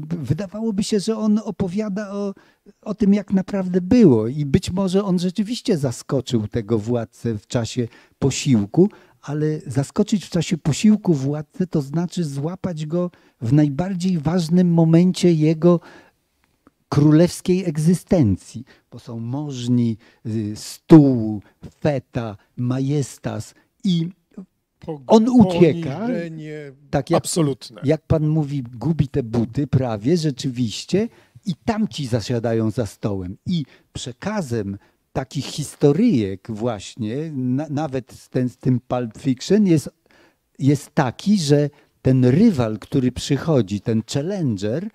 wydawałoby się, że on opowiada o, o tym, jak naprawdę było i być może on rzeczywiście zaskoczył tego władcę w czasie posiłku, ale zaskoczyć w czasie posiłku władcę to znaczy złapać go w najbardziej ważnym momencie jego królewskiej egzystencji, bo są możni, y, stół, feta, majestas i on ucieka. Tak jak, absolutne. jak pan mówi, gubi te buty prawie rzeczywiście i tamci zasiadają za stołem. I przekazem takich historyjek właśnie, na, nawet z, ten, z tym Pulp Fiction jest, jest taki, że ten rywal, który przychodzi, ten challenger,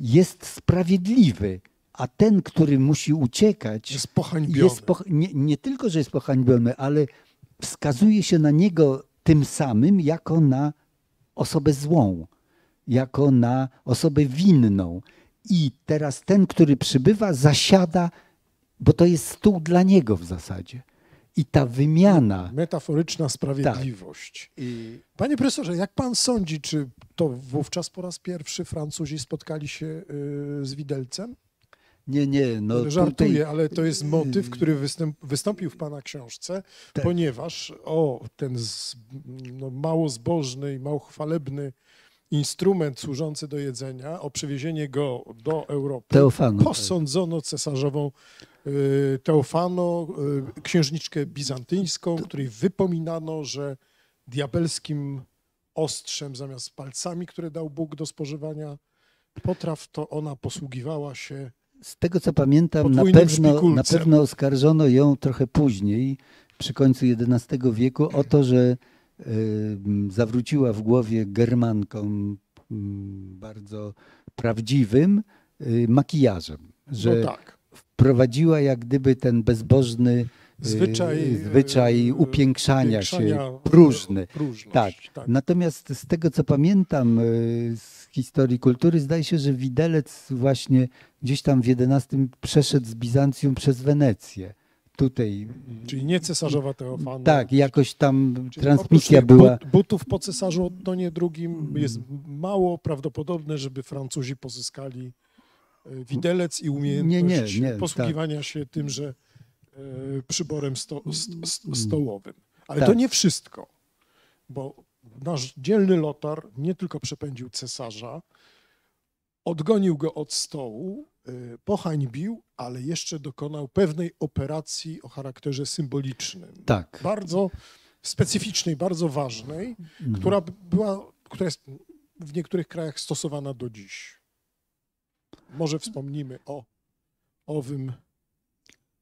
jest sprawiedliwy, a ten, który musi uciekać, jest pohańbiony. Jest nie, nie tylko, że jest pohańbiony, ale wskazuje się na niego tym samym jako na osobę złą, jako na osobę winną. I teraz ten, który przybywa, zasiada, bo to jest stół dla niego w zasadzie. I ta wymiana. Metaforyczna sprawiedliwość. I Panie profesorze, jak pan sądzi, czy to wówczas po raz pierwszy Francuzi spotkali się y, z widelcem? nie, nie, no Żartuję, tutaj, ale to jest motyw, który występ, wystąpił w pana książce, Tak. ponieważ o ten z, no, mało zbożny i mało chwalebny instrument służący do jedzenia, o przywiezienie go do Europy, Teofano. tak. posądzono cesarzową y, Teofano, y, księżniczkę bizantyńską, której wypominano, że diabelskim ostrzem zamiast palcami, które dał Bóg do spożywania potraw, to ona posługiwała się Z tego co pamiętam, na pewno, na pewno oskarżono ją trochę później, przy końcu XI wieku, o to, że zawróciła w głowie Germankom bardzo prawdziwym y, makijażem, że no tak. wprowadziła jak gdyby ten bezbożny y, Zwyczaj, zwyczaj y, upiększania się, próżny. Tak. tak. Natomiast z tego, co pamiętam z historii kultury, zdaje się, że widelec właśnie gdzieś tam w XI przeszedł z Bizancjum przez Wenecję. Tutaj. Czyli nie cesarzowa Teofana. Tak, jakoś tam Czyli transmisja była. but- Butów po cesarzu Ottonie II jest mało prawdopodobne, żeby Francuzi pozyskali e, widelec i umiejętność Nie, nie, nie, posługiwania się tymże e, przyborem sto, st, st, stołowym. Ale Tak. to nie wszystko, bo nasz dzielny Lotar nie tylko przepędził cesarza, odgonił go od stołu, e, pohańbił, ale jeszcze dokonał pewnej operacji o charakterze symbolicznym Tak. bardzo specyficznej, bardzo ważnej, Mhm. która była, która jest w niektórych krajach stosowana do dziś. Może wspomnimy o owym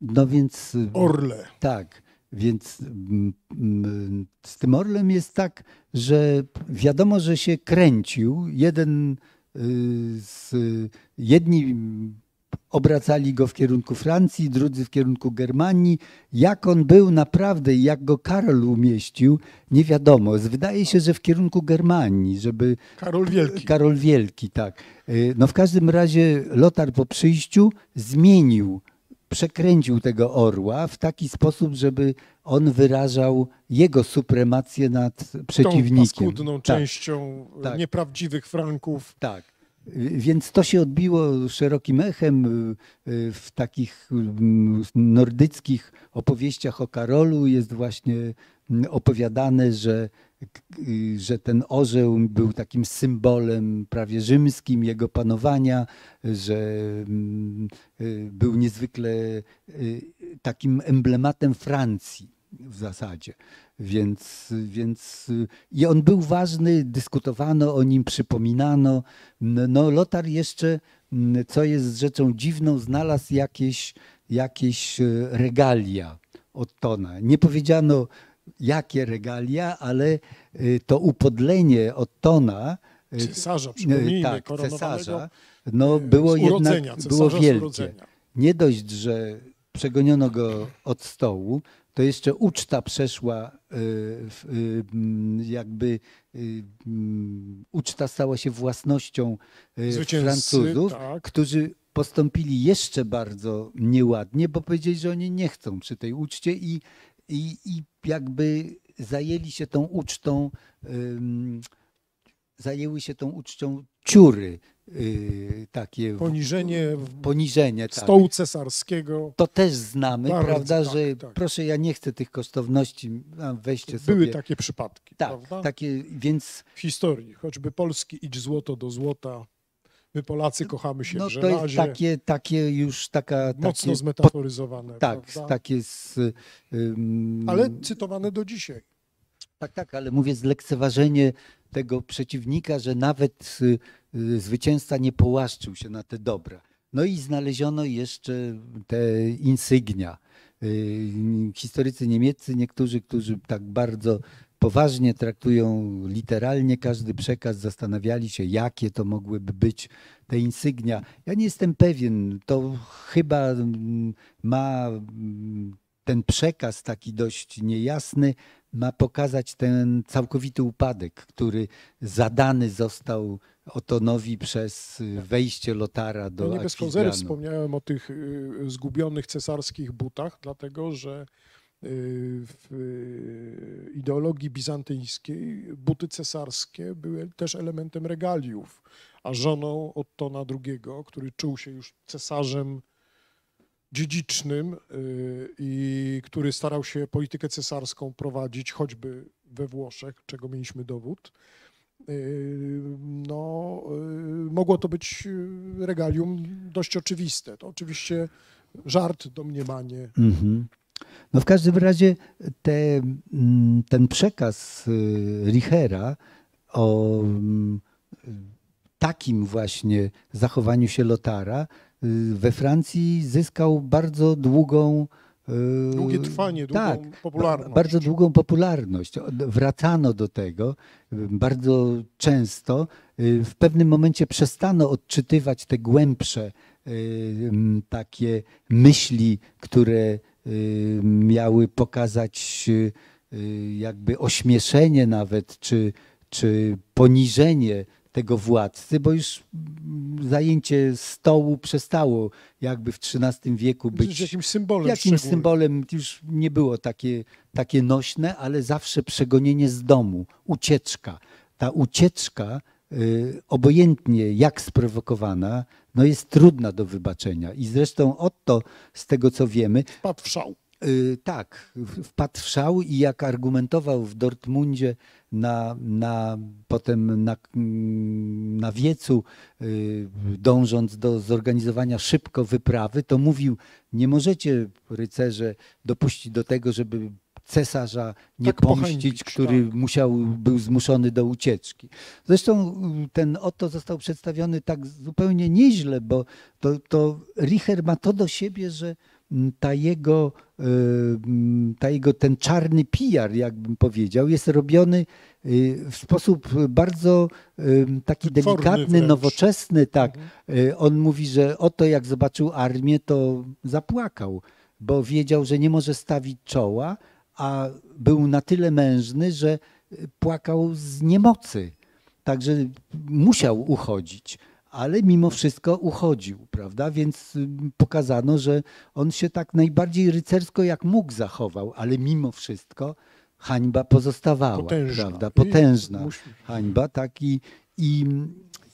No więc. y, orle. Tak, więc mm, mm, z tym orlem jest tak, że wiadomo, że się kręcił. Jeden y, z, jedni obracali go w kierunku Francji, drudzy w kierunku Germanii. Jak on był naprawdę i jak go Karol umieścił, nie wiadomo. Wydaje się, że w kierunku Germanii, żeby Karol Wielki. Karol Wielki, tak. Y, No w każdym razie Lotar po przyjściu zmienił, przekręcił tego orła w taki sposób, żeby on wyrażał jego supremację nad Tą przeciwnikiem. paskudną Tak, częścią e, tak. nieprawdziwych Franków. tak. Więc to się odbiło szerokim echem y, y, w takich mm, nordyckich opowieściach o Karolu. Jest właśnie mm, opowiadane, że, y, że ten orzeł był takim symbolem prawie rzymskim jego panowania, że mm, był niezwykle takim emblematem Francji w zasadzie. Więc, więc i on był ważny, dyskutowano o nim, przypominano. No, Lotar jeszcze, co jest rzeczą dziwną, znalazł jakieś, jakieś y, regalia Ottona. Nie powiedziano jakie regalia, ale y, to upodlenie Ottona, y, Cesarza, y, przypomnijmy, tak, cesarza, no e, było jednak było cesarza wielkie nie dość, że przegoniono go od stołu, to jeszcze uczta przeszła, y, mm, jakby mm, uczta stała się własnością Zwycięzcy, Francuzów, tak. którzy postąpili jeszcze bardzo nieładnie, bo powiedzieli, że oni nie chcą przy tej uczcie i, i, i jakby zajęli się tą ucztą, zajęły się tą uczcią ciury, y, takie Poniżenie poniżenie. Tak. stołu cesarskiego. To też znamy, Bardzo, prawda, tak, że tak. proszę, ja nie chcę tych kosztowności, weźcie Były sobie. takie przypadki, tak, prawda? takie, więc W historii, choćby Polski idź złoto do złota. My Polacy kochamy się no, w to jest żelazie. takie, takie już taka... mocno takie, zmetaforyzowane. tak, prawda? takie z... ym, Ale cytowane do dzisiaj. Tak, tak, ale mówię zlekceważenie tego przeciwnika, że nawet y, y, zwycięzca nie połaszczył się na te dobra. No i znaleziono jeszcze te insygnia. Y, Historycy niemieccy, niektórzy, którzy tak bardzo poważnie traktują literalnie każdy przekaz, zastanawiali się, jakie to mogłyby być te insygnia. Ja nie jestem pewien, to chyba mm, ma mm, ten przekaz taki dość niejasny, ma pokazać ten całkowity upadek, który zadany został Otonowi przez y, wejście Lotara do No nie bez kozery wspomniałem o tych y, zgubionych cesarskich butach, dlatego że w ideologii bizantyjskiej buty cesarskie były też elementem regaliów, a żoną Ottona II, który czuł się już cesarzem dziedzicznym i który starał się politykę cesarską prowadzić choćby we Włoszech, czego mieliśmy dowód, no, mogło to być regalium dość oczywiste. To oczywiście żart, domniemanie. Mhm. No w każdym razie te, mm, ten przekaz y, Richera o mm, takim właśnie zachowaniu się Lotara y, we Francji zyskał bardzo długą y, Długie trwanie, długą tak, popularność. Bardzo długą popularność. Wracano do tego bardzo często. W pewnym momencie przestano odczytywać te głębsze takie myśli, które Y, miały pokazać y, y, jakby ośmieszenie nawet, czy, czy poniżenie tego władcy, bo już zajęcie stołu przestało jakby w XIII wieku być jakimś symbolem. Jakimś symbolem już nie było takie, takie nośne, ale zawsze przegonienie z domu, ucieczka. Ta ucieczka Y, obojętnie jak sprowokowana, no jest trudna do wybaczenia. I zresztą Otto, z tego co wiemy... Wpadł w szał. Y, tak, wpadł w szał i jak argumentował w Dortmundzie na, na, potem na, na wiecu, y, dążąc do zorganizowania szybko wyprawy, to mówił, nie możecie rycerze dopuścić do tego, żeby cesarza nie tak pomścić, który tak. musiał, był zmuszony do ucieczki. Zresztą y, ten oto został przedstawiony tak zupełnie nieźle, bo to, to Richer ma to do siebie, że mm, ta jego, mm, ta jego ten czarny PR, jakbym powiedział, jest robiony y, w sposób bardzo taki delikatny, nowoczesny. Tak. Mhm. On mówi, że oto jak zobaczył armię, to zapłakał, bo wiedział, że nie może stawić czoła, a był na tyle mężny, że płakał z niemocy. Także musiał uchodzić, ale mimo wszystko uchodził, prawda? Więc y, pokazano, że on się tak najbardziej rycersko jak mógł zachował, ale mimo wszystko hańba pozostawała, Potężna. prawda? Potężna hańba, tak i, i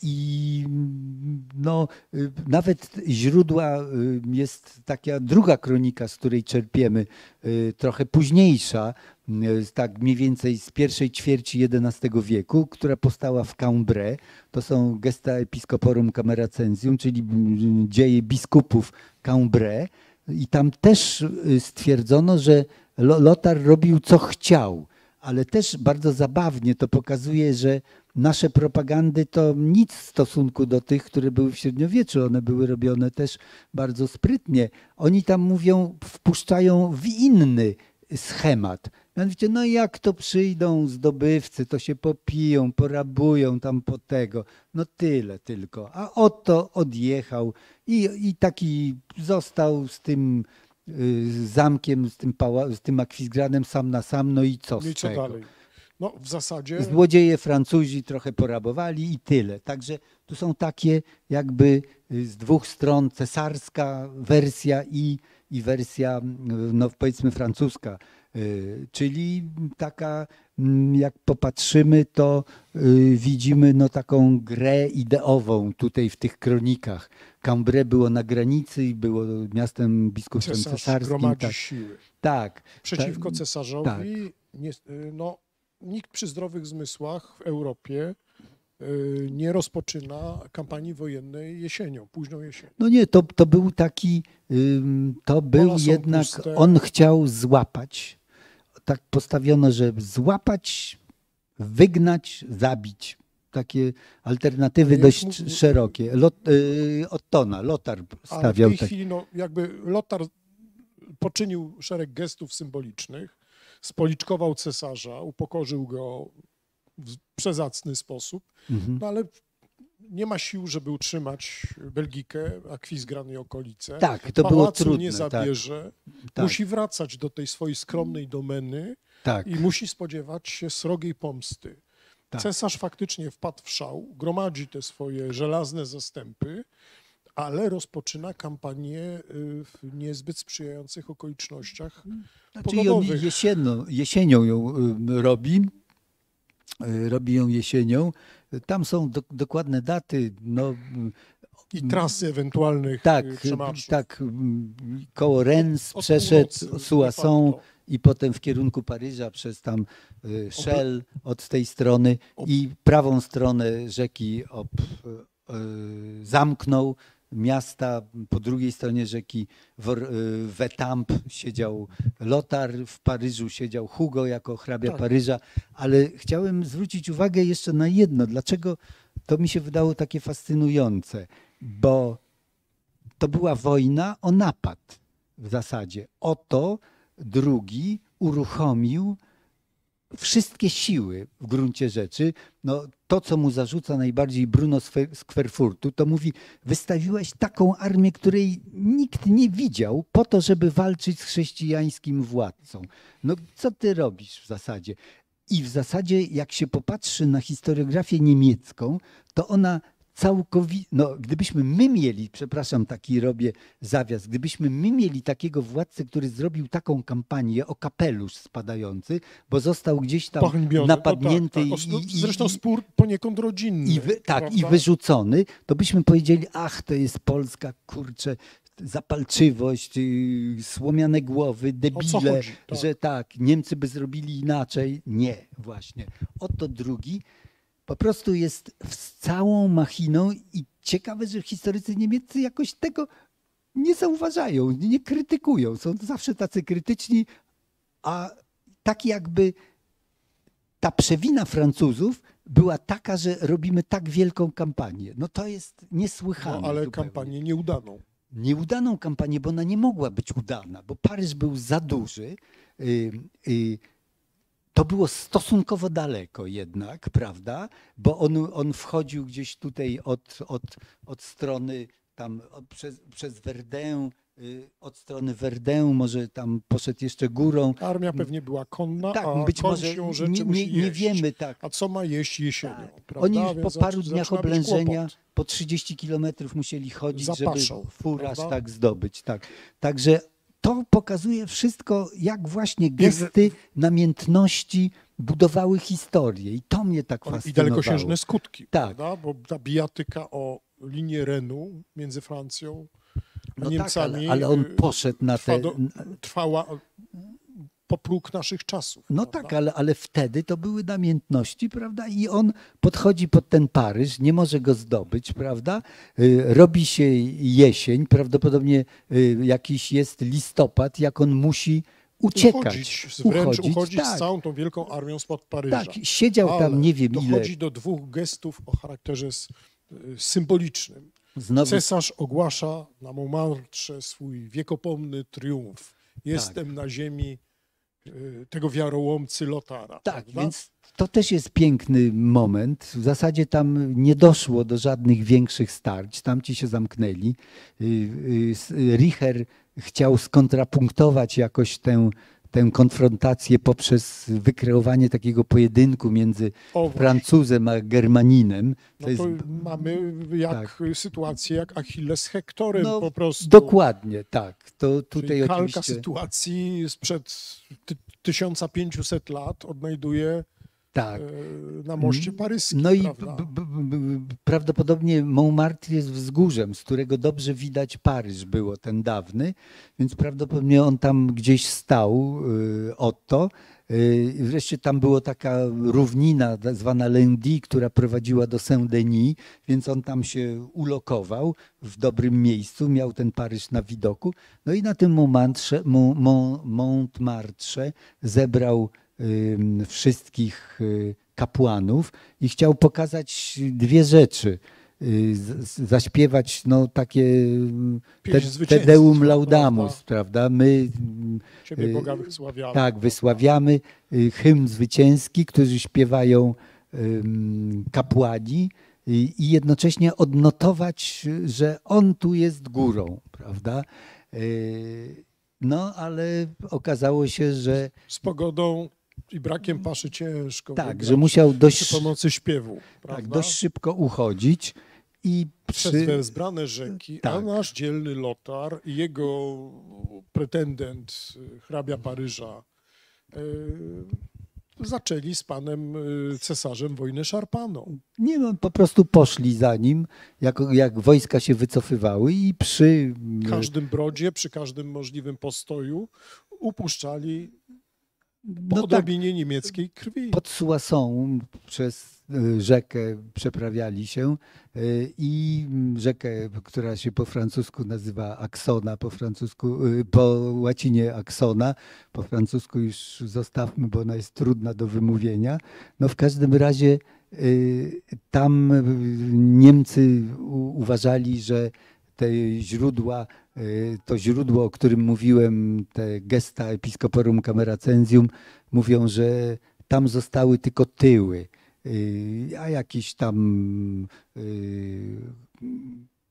i no, y, nawet źródła, y, jest taka druga kronika, z której czerpiemy, trochę późniejsza, tak mniej więcej z pierwszej ćwierci XI wieku, która powstała w Cambrai. To są Gesta Episcoporum Cameracensium, czyli dzieje biskupów Cambrai. I tam też stwierdzono, że Lotar robił co chciał, ale też bardzo zabawnie to pokazuje, że nasze propagandy to nic w stosunku do tych, które były w średniowieczu. One były robione też bardzo sprytnie. Oni tam mówią, wpuszczają w inny schemat. Mianowicie, no jak to przyjdą zdobywcy, to się popiją, porabują tam po tego. No tyle tylko. A oto odjechał i, i taki został z tym y, zamkiem, z tym, pała, z tym akwizgranem sam na sam, no i co no i z co tego? Dalej? No w zasadzie. Złodzieje Francuzi trochę porabowali i tyle. Także tu są takie jakby y, z dwóch stron cesarska wersja i, i wersja, no powiedzmy francuska. Y, czyli taka, mm, jak popatrzymy, to y, widzimy no taką grę ideową tutaj w tych kronikach. Cambrai było na granicy i było miastem biskupstwem Cesarz cesarskim. Tak. siły. Tak. Przeciwko cesarzowi. Tak. Nie, no, nikt przy zdrowych zmysłach w Europie y, nie rozpoczyna kampanii wojennej jesienią, późną jesienią. No nie, to, to był taki, to był jednak, puste. on chciał złapać, tak postawiono, że złapać, wygnać, zabić. Takie alternatywy dość szerokie. Lot, y, Ottona, Lotar stawiał. Ale w tej tak. chwili no, jakby Lotar poczynił szereg gestów symbolicznych, spoliczkował cesarza, upokorzył go w przezacny sposób, mhm. no ale nie ma sił, żeby utrzymać Belgikę, Akwizgran i okolice. Tak, to Pałacu było trudne. nie tak. zabierze. Tak. Musi wracać do tej swojej skromnej domeny tak. i musi spodziewać się srogiej pomsty. Tak. Cesarz faktycznie wpadł w szał, gromadzi te swoje żelazne zastępy, ale rozpoczyna kampanię y, w niezbyt sprzyjających okolicznościach Znaczy pogodowych. jesienną, jesienią ją y, robi. Y, Robi ją jesienią. Tam są do, dokładne daty. No, I trasy ewentualnych tak, y, przemarszów. tak. mm, Koło Rennes Od przeszedł, facto. i potem w kierunku Paryża przez tam y, Shell od tej strony i prawą stronę rzeki ob, y, y, zamknął miasta. Po drugiej stronie rzeki Wor- y, w Etampe siedział Lotar, w Paryżu siedział Hugo jako hrabia Tak. Paryża. Ale chciałem zwrócić uwagę jeszcze na jedno. Dlaczego to mi się wydało takie fascynujące? Bo to była wojna o napad w zasadzie. Oto drugi uruchomił wszystkie siły w gruncie rzeczy. No, to, co mu zarzuca najbardziej Bruno z Kwerfurtu, to mówi, wystawiłeś taką armię, której nikt nie widział po to, żeby walczyć z chrześcijańskim władcą. No, co ty robisz w zasadzie? I w zasadzie, jak się popatrzy na historiografię niemiecką, to ona całkowicie, no gdybyśmy my mieli, przepraszam, taki robię zawias, gdybyśmy my mieli takiego władcę, który zrobił taką kampanię o kapelusz spadający, bo został gdzieś tam napadnięty No tak, tak. I, i, Zresztą i, spór poniekąd rodzinny. i wy, tak, i prawda? wyrzucony, to byśmy powiedzieli, ach, to jest Polska, kurczę, zapalczywość, yy, słomiane głowy, debile, chodzi? Tak. że tak, Niemcy by zrobili inaczej. Nie, właśnie. Oto drugi po prostu jest z całą machiną i ciekawe, że historycy niemieccy jakoś tego nie zauważają, nie krytykują. Są zawsze tacy krytyczni, a tak jakby ta przewina Francuzów była taka, że robimy tak wielką kampanię. No to jest niesłychane. No, ale zupełnie. kampanię nieudaną. Nieudaną kampanię, bo ona nie mogła być udana, bo Paryż był za duży. Y, y, to było stosunkowo daleko jednak, prawda? Bo on, on wchodził gdzieś tutaj od, od, od strony tam od, przez, przez Verdun, y, od strony Verdun, może tam poszedł jeszcze górą. Armia pewnie była konna, Tak, a być może siłą rzeczy nie, nie, nie wiemy tak. A co ma jeść jesienią? Tak. Prawda? Oni już po paru dniach oblężenia po 30 kilometrów musieli chodzić, Zapaszą, żeby furaż prawda? tak zdobyć. Tak. Także to pokazuje wszystko, jak właśnie gesty, namiętności budowały historię. I to mnie tak I fascynowało. dalekosiężne skutki, Tak. prawda? Bo ta bijatyka o linię Renu między Francją a No tak, Niemcami ale, ale on y, poszedł na te... do, trwała po próg naszych czasów. No prawda? tak, ale, ale wtedy to były namiętności, prawda? I on podchodzi pod ten Paryż, nie może go zdobyć, prawda? Y, Robi się jesień, prawdopodobnie y, jakiś jest listopad, jak on musi uciekać. Uchodzić, wręcz uchodzić, uchodzić tak, z całą tą wielką armią spod Paryża. tak, siedział Ale tam nie wiem ile. dochodzi do dwóch gestów o charakterze y, symbolicznym. Znowu Cesarz ogłasza na Montmartre swój wiekopomny triumf. Tak. Jestem na ziemi tego wiarołomcy Lotara. Tak, prawda? więc to też jest piękny moment. W zasadzie tam nie doszło do żadnych większych starć. Tamci się zamknęli. Y, y, Richer chciał skontrapunktować jakoś tę, tę konfrontację poprzez wykreowanie takiego pojedynku między. Francuzem a Germaninem. No To jest to mamy jak tak. sytuację jak Achilles z Hektorem No, po prostu. dokładnie tak. To Czyli tutaj kalka oczywiście. sytuacji sprzed ty, 1500 lat odnajduje Tak. e, na moście paryskim. No i prawda? b- prawdopodobnie Montmartre jest wzgórzem, z którego dobrze widać Paryż było, ten dawny, więc prawdopodobnie on tam gdzieś stał, y, Otto. Y, Wreszcie tam była taka równina zwana Lendy, która prowadziła do Saint-Denis, więc on tam się ulokował w dobrym miejscu, miał ten Paryż na widoku. No i na tym Montmartre, Mon- Mon- Montmartre zebrał wszystkich y, kapłanów i chciał pokazać dwie rzeczy. Y, Zaśpiewać no, takie te, Pieśń te zwycięstwa, Deum Laudamus, prawda? prawda? My Ciebie y, Boga wysławiamy. tak, wysławiamy hymn zwycięski, którzy śpiewają kapłani i, jednocześnie odnotować, że on tu jest górą, prawda? No, ale okazało się, że Z pogodą i brakiem paszy ciężko. tak, wygrać że musiał przy dość, pomocy śpiewu. tak, dość szybko uchodzić I przez przy, wezbrane rzeki, a Tak. nasz dzielny Lotar i jego pretendent, y, hrabia Paryża, y, zaczęli z panem y, cesarzem wojnę szarpaną. nie wiem, po prostu poszli za nim, jak, jak wojska się wycofywały i przy każdym brodzie, przy każdym możliwym postoju upuszczali no tak, niemieckiej krwi. pod Soissons przez y, rzekę przeprawiali się y, i rzekę, która się po francusku nazywa Axona, po francusku, y, po łacinie Axona, po francusku już zostawmy, bo ona jest trudna do wymówienia. No w każdym razie tam Niemcy uważali, że te źródła, y, to źródło, o którym mówiłem, te gesta Episcoporum Cameracensium, mówią, że tam zostały tylko tyły, y, a jakieś tam y,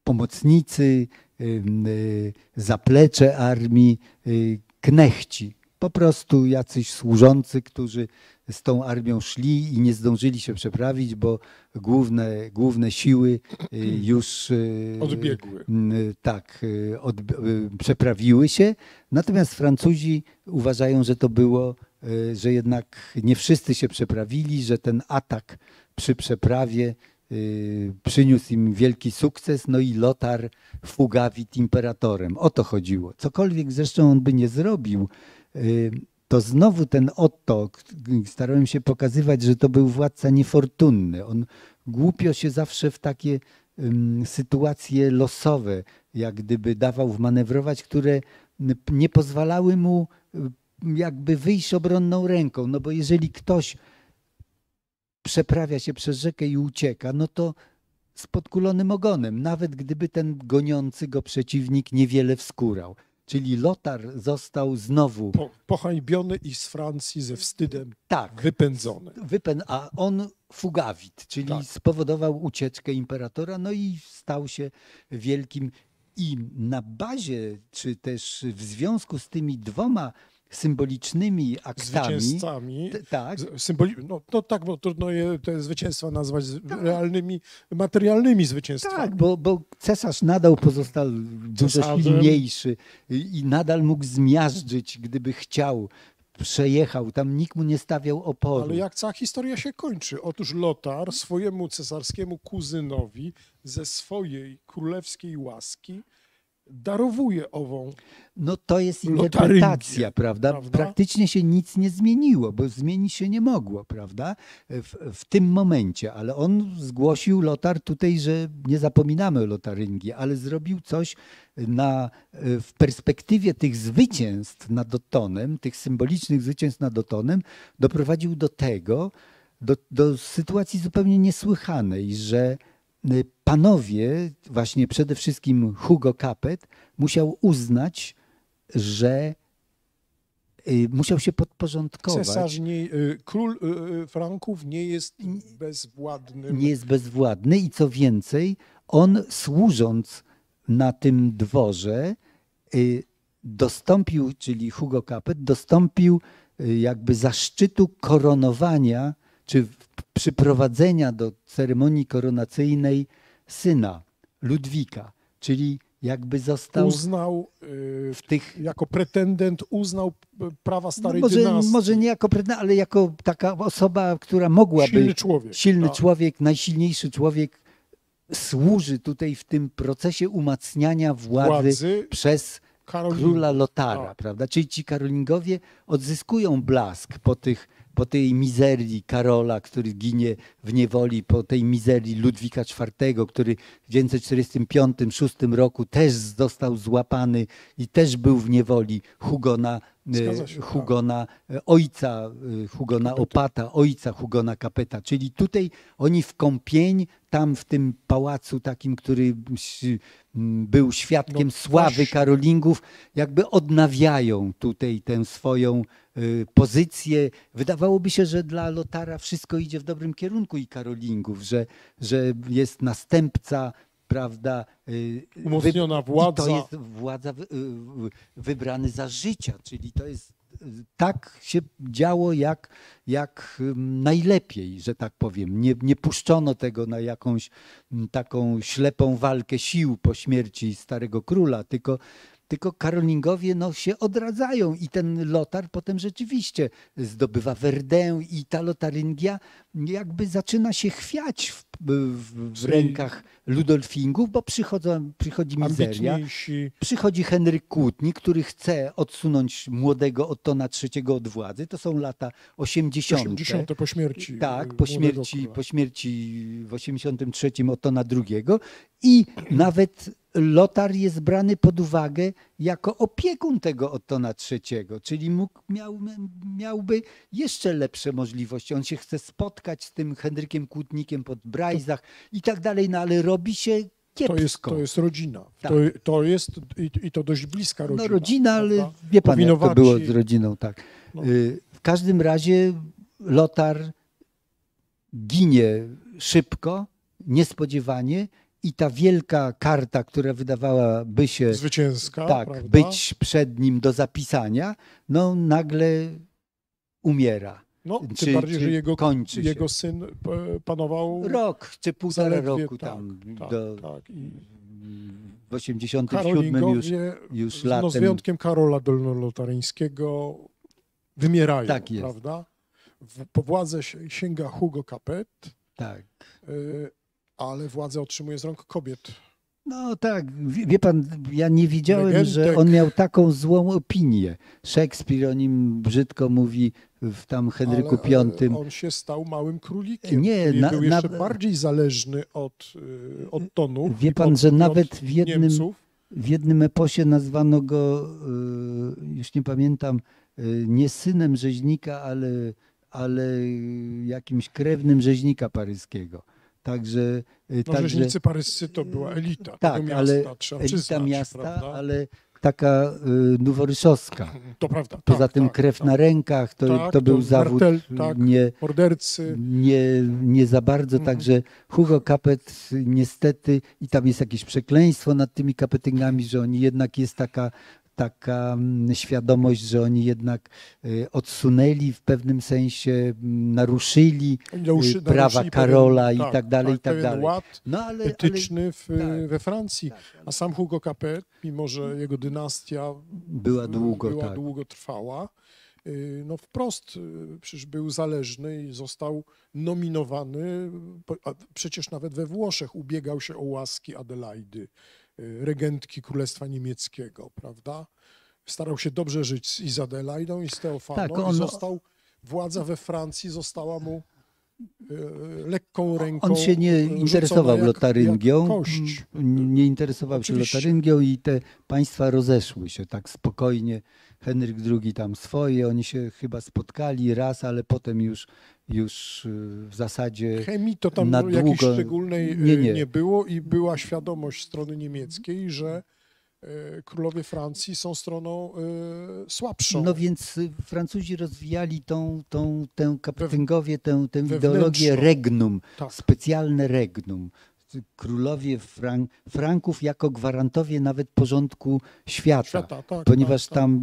pomocnicy, zaplecze armii, knechci. Po prostu jacyś służący, którzy z tą armią szli i nie zdążyli się przeprawić, bo główne, główne siły y, już y, Odbiegły. Mm, Tak, y, od, y, przeprawiły się. Natomiast Francuzi uważają, że to było, y, że jednak nie wszyscy się przeprawili, że ten atak przy przeprawie y, przyniósł im wielki sukces, no i Lotar fugavit imperatorem. O to chodziło. Cokolwiek zresztą on by nie zrobił, y, to znowu ten Otto, starałem się pokazywać, że to był władca niefortunny. On głupio się zawsze w takie sytuacje losowe, jak gdyby dawał wmanewrować, które nie pozwalały mu jakby wyjść obronną ręką. No bo jeżeli ktoś przeprawia się przez rzekę i ucieka, no to z podkulonym ogonem, nawet gdyby ten goniący go przeciwnik niewiele wskórał. Czyli Lotar został znowu Po, pohańbiony i z Francji ze wstydem tak, wypędzony. wypęd, a on fugawit, czyli Tak. spowodował ucieczkę imperatora, no i stał się wielkim. I na bazie, czy też w związku z tymi dwoma symbolicznymi aktami, Zwycięzcami. t- tak, Symboli... No, no tak, bo trudno je, te zwycięstwa nazwać z- realnymi, materialnymi zwycięstwami. Tak, bo, bo cesarz nadal pozostał dużo silniejszy i, i nadal mógł zmiażdżyć, gdyby chciał. Przejechał, tam nikt mu nie stawiał oporu. Ale jak cała historia się kończy? Otóż Lotar swojemu cesarskiemu kuzynowi ze swojej królewskiej łaski darowuje ową. No to jest interpretacja, prawda? prawda? Praktycznie się nic nie zmieniło, bo zmienić się nie mogło, prawda? W, w tym momencie, ale on zgłosił Lotar tutaj, że nie zapominamy o Lotaryngii, ale zrobił coś na, w perspektywie tych zwycięstw nad Otonem, tych symbolicznych zwycięstw nad Otonem, doprowadził do tego, do, do sytuacji zupełnie niesłychanej, że panowie, właśnie przede wszystkim Hugo Capet, musiał uznać, że y, musiał się podporządkować. Cesarz nie, y, król y, y, Franków nie jest bezwładnym. nie jest bezwładny i co więcej, on służąc na tym dworze y, dostąpił, czyli Hugo Capet, dostąpił y, jakby zaszczytu koronowania, czy przyprowadzenia do ceremonii koronacyjnej syna Ludwika, czyli jakby został uznał y, w tych jako pretendent uznał y, prawa starej no może, dynastii. może nie jako prezydent, ale jako taka osoba, która mogłaby Silny człowiek. silny tak. człowiek, najsilniejszy człowiek służy tutaj w tym procesie umacniania władzy, Władzy przez Karoliny. króla Lotara, Tak. prawda? Czyli ci Karolingowie odzyskują blask po, tych, po tej mizerii Karola, który ginie w niewoli, po tej mizerii Ludwika IV, który w 945-6 roku też został złapany i też był w niewoli Hugona, e, się, tak. Hugona e, ojca e, Hugona Opata, ojca Hugona Kapeta. Czyli tutaj oni w Kąpień, tam w tym pałacu takim, który był świadkiem No, sławy. Karolingów, jakby odnawiają tutaj tę swoją y, pozycję. Wydawałoby się, że dla Lotara wszystko idzie w dobrym kierunku i Karolingów, że, że jest następca, prawda? y, Umocniona władza. To jest władza y, wybrany za życia, czyli to jest tak się działo jak, jak najlepiej, że tak powiem. Nie, nie puszczono tego na jakąś m, taką ślepą walkę sił po śmierci starego króla, tylko tylko Karolingowie no, się odradzają i ten Lotar potem rzeczywiście zdobywa Verdun i ta Lotaryngia jakby zaczyna się chwiać w, w, w rękach Ludolfingów, bo przychodzą, przychodzi mizeria. Ambitniejsi. Przychodzi Henryk Kłótni, który chce odsunąć młodego Ottona III od władzy. To są lata 80. 80. po śmierci. Tak, po śmierci, po śmierci w 83 Ottona II i nawet Lotar jest brany pod uwagę jako opiekun tego Ottona III, czyli mógł, miał, miałby jeszcze lepsze możliwości. On się chce spotkać z tym Henrykiem Kłótnikiem pod Brajzach i tak dalej, no ale robi się kiepsko. To jest, to jest rodzina. Tak. To, to jest i, i to dość bliska rodzina. No rodzina, ale prawda? wie pan jak to było z rodziną, tak. No. Y, W każdym razie Lotar ginie szybko, niespodziewanie i ta wielka karta, która wydawałaby się Zwycięska, tak, prawda? być przed nim do zapisania, no nagle umiera. No, tym czy- bardziej, czy że jego, kończy się. jego syn e, panował Rok czy półtora zaledwie, roku tak, tam tak, do, tak. I w 87 już, już no, z latem. wyjątkiem Karola Dolnolotaryńskiego, wymierają, Tak jest. prawda? W, po władzę si- sięga Hugo Capet, tak. y, ale władzę otrzymuje z rąk kobiet. No tak, wie, wie pan, ja nie wiedziałem, że Regentek. on miał taką złą opinię. Szekspir o nim brzydko mówi w tam Henryku ale, V. e, On się stał małym królikiem. Nie, na- był jeszcze na- bardziej zależny od, y, od tonu. Wie pan, od, że nawet w jednym- Niemców. W jednym eposie nazwano go, y, już nie pamiętam, nie synem rzeźnika, ale, ale jakimś krewnym rzeźnika paryskiego. Także, y, No, także rzeźnicy paryscy to była elita tak, ale miasta, trzeba elita przyznać, miasta, prawda? ale taka y, noworyszowska. To prawda. Poza tak, tym tak, krew tak. na rękach, to, Tak, to był zawód Martel, tak. nie, Mordercy. nie, nie za bardzo, Mhm. także Hugo Capet niestety, i tam jest jakieś przekleństwo nad tymi kapetyngami, że oni jednak jest taka, taka mm, świadomość, że oni jednak y, odsunęli w pewnym sensie, mm, naruszyli Naruszy- y, prawa naruszyli Karola pewien- i tak dalej, i tak pewien dalej. ład No ale, ale etyczny w, tak. we Francji. tak, A sam Hugo Capet, mimo że jego dynastia była długo, była tak. długo trwała, y, no wprost przecież był zależny i został nominowany, przecież nawet we Włoszech ubiegał się o łaski Adelaidy, regentki Królestwa Niemieckiego, prawda? Starał się dobrze żyć z Izabelaidą i z Teofaną Tak, i on- został, władza we Francji została mu y, lekką ręką On się nie interesował jak- lotaryngią, Jak nie interesował Oczywiście. się lotaryngią i te państwa rozeszły się tak spokojnie. Henryk II tam swoje, oni się chyba spotkali raz, ale potem już, już y, w zasadzie Chemii to tam na jakiejś długo- szczególnej nie, nie, nie. nie. było i była świadomość strony niemieckiej, że e, królowie Francji są stroną słabszą. No więc y, Francuzi rozwijali tą, tą, tę kapityngowie, tę, tę ideologię regnum, Tak. specjalne regnum. Królowie Frank, Franków jako gwarantowie nawet porządku świata. Świata, tak, ponieważ tak, tak. tam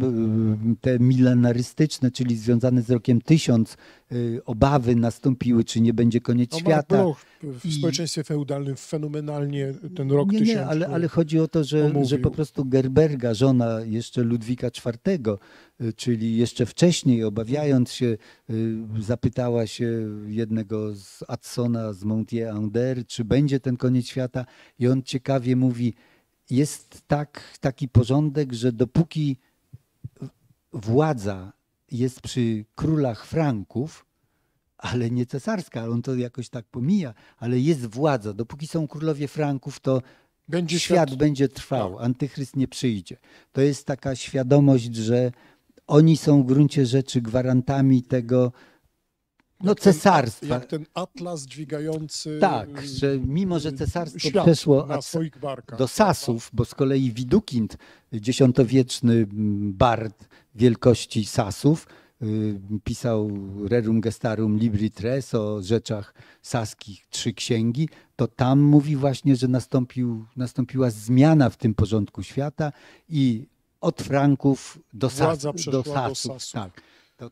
y, te milenarystyczne, czyli związane z rokiem 1000, y, obawy nastąpiły, czy nie będzie koniec No, świata. Bloch w I- społeczeństwie feudalnym fenomenalnie ten rok Nie, nie, ale, ale chodzi o to, że, że po prostu Gerberga, żona jeszcze Ludwika IV, y, czyli jeszcze wcześniej, obawiając się, y, zapytała się jednego z Adsona z Montier-Ander, czy będzie ten koniec świata i on ciekawie mówi, jest tak, taki porządek, że dopóki władza jest przy królach Franków, ale nie cesarska, on to jakoś tak pomija, ale jest władza. Dopóki są królowie Franków, to Będzie świat, świat, będzie trwał, tak. antychryst nie przyjdzie. To jest taka świadomość, że oni są w gruncie rzeczy gwarantami tego no, jak ten- cesarstwa. Jak ten atlas dźwigający tak, y, że mimo, że cesarstwo przeszło do Sasów, bo z kolei Widukind, dziesiątowieczny mm, bard wielkości Sasów, y, pisał Rerum Gestarum Libri Tres o rzeczach saskich, trzy księgi, to tam mówi właśnie, że nastąpił, nastąpiła zmiana w tym porządku świata i od Franków do, Sas, do do Sasów. Sasów. Tak. To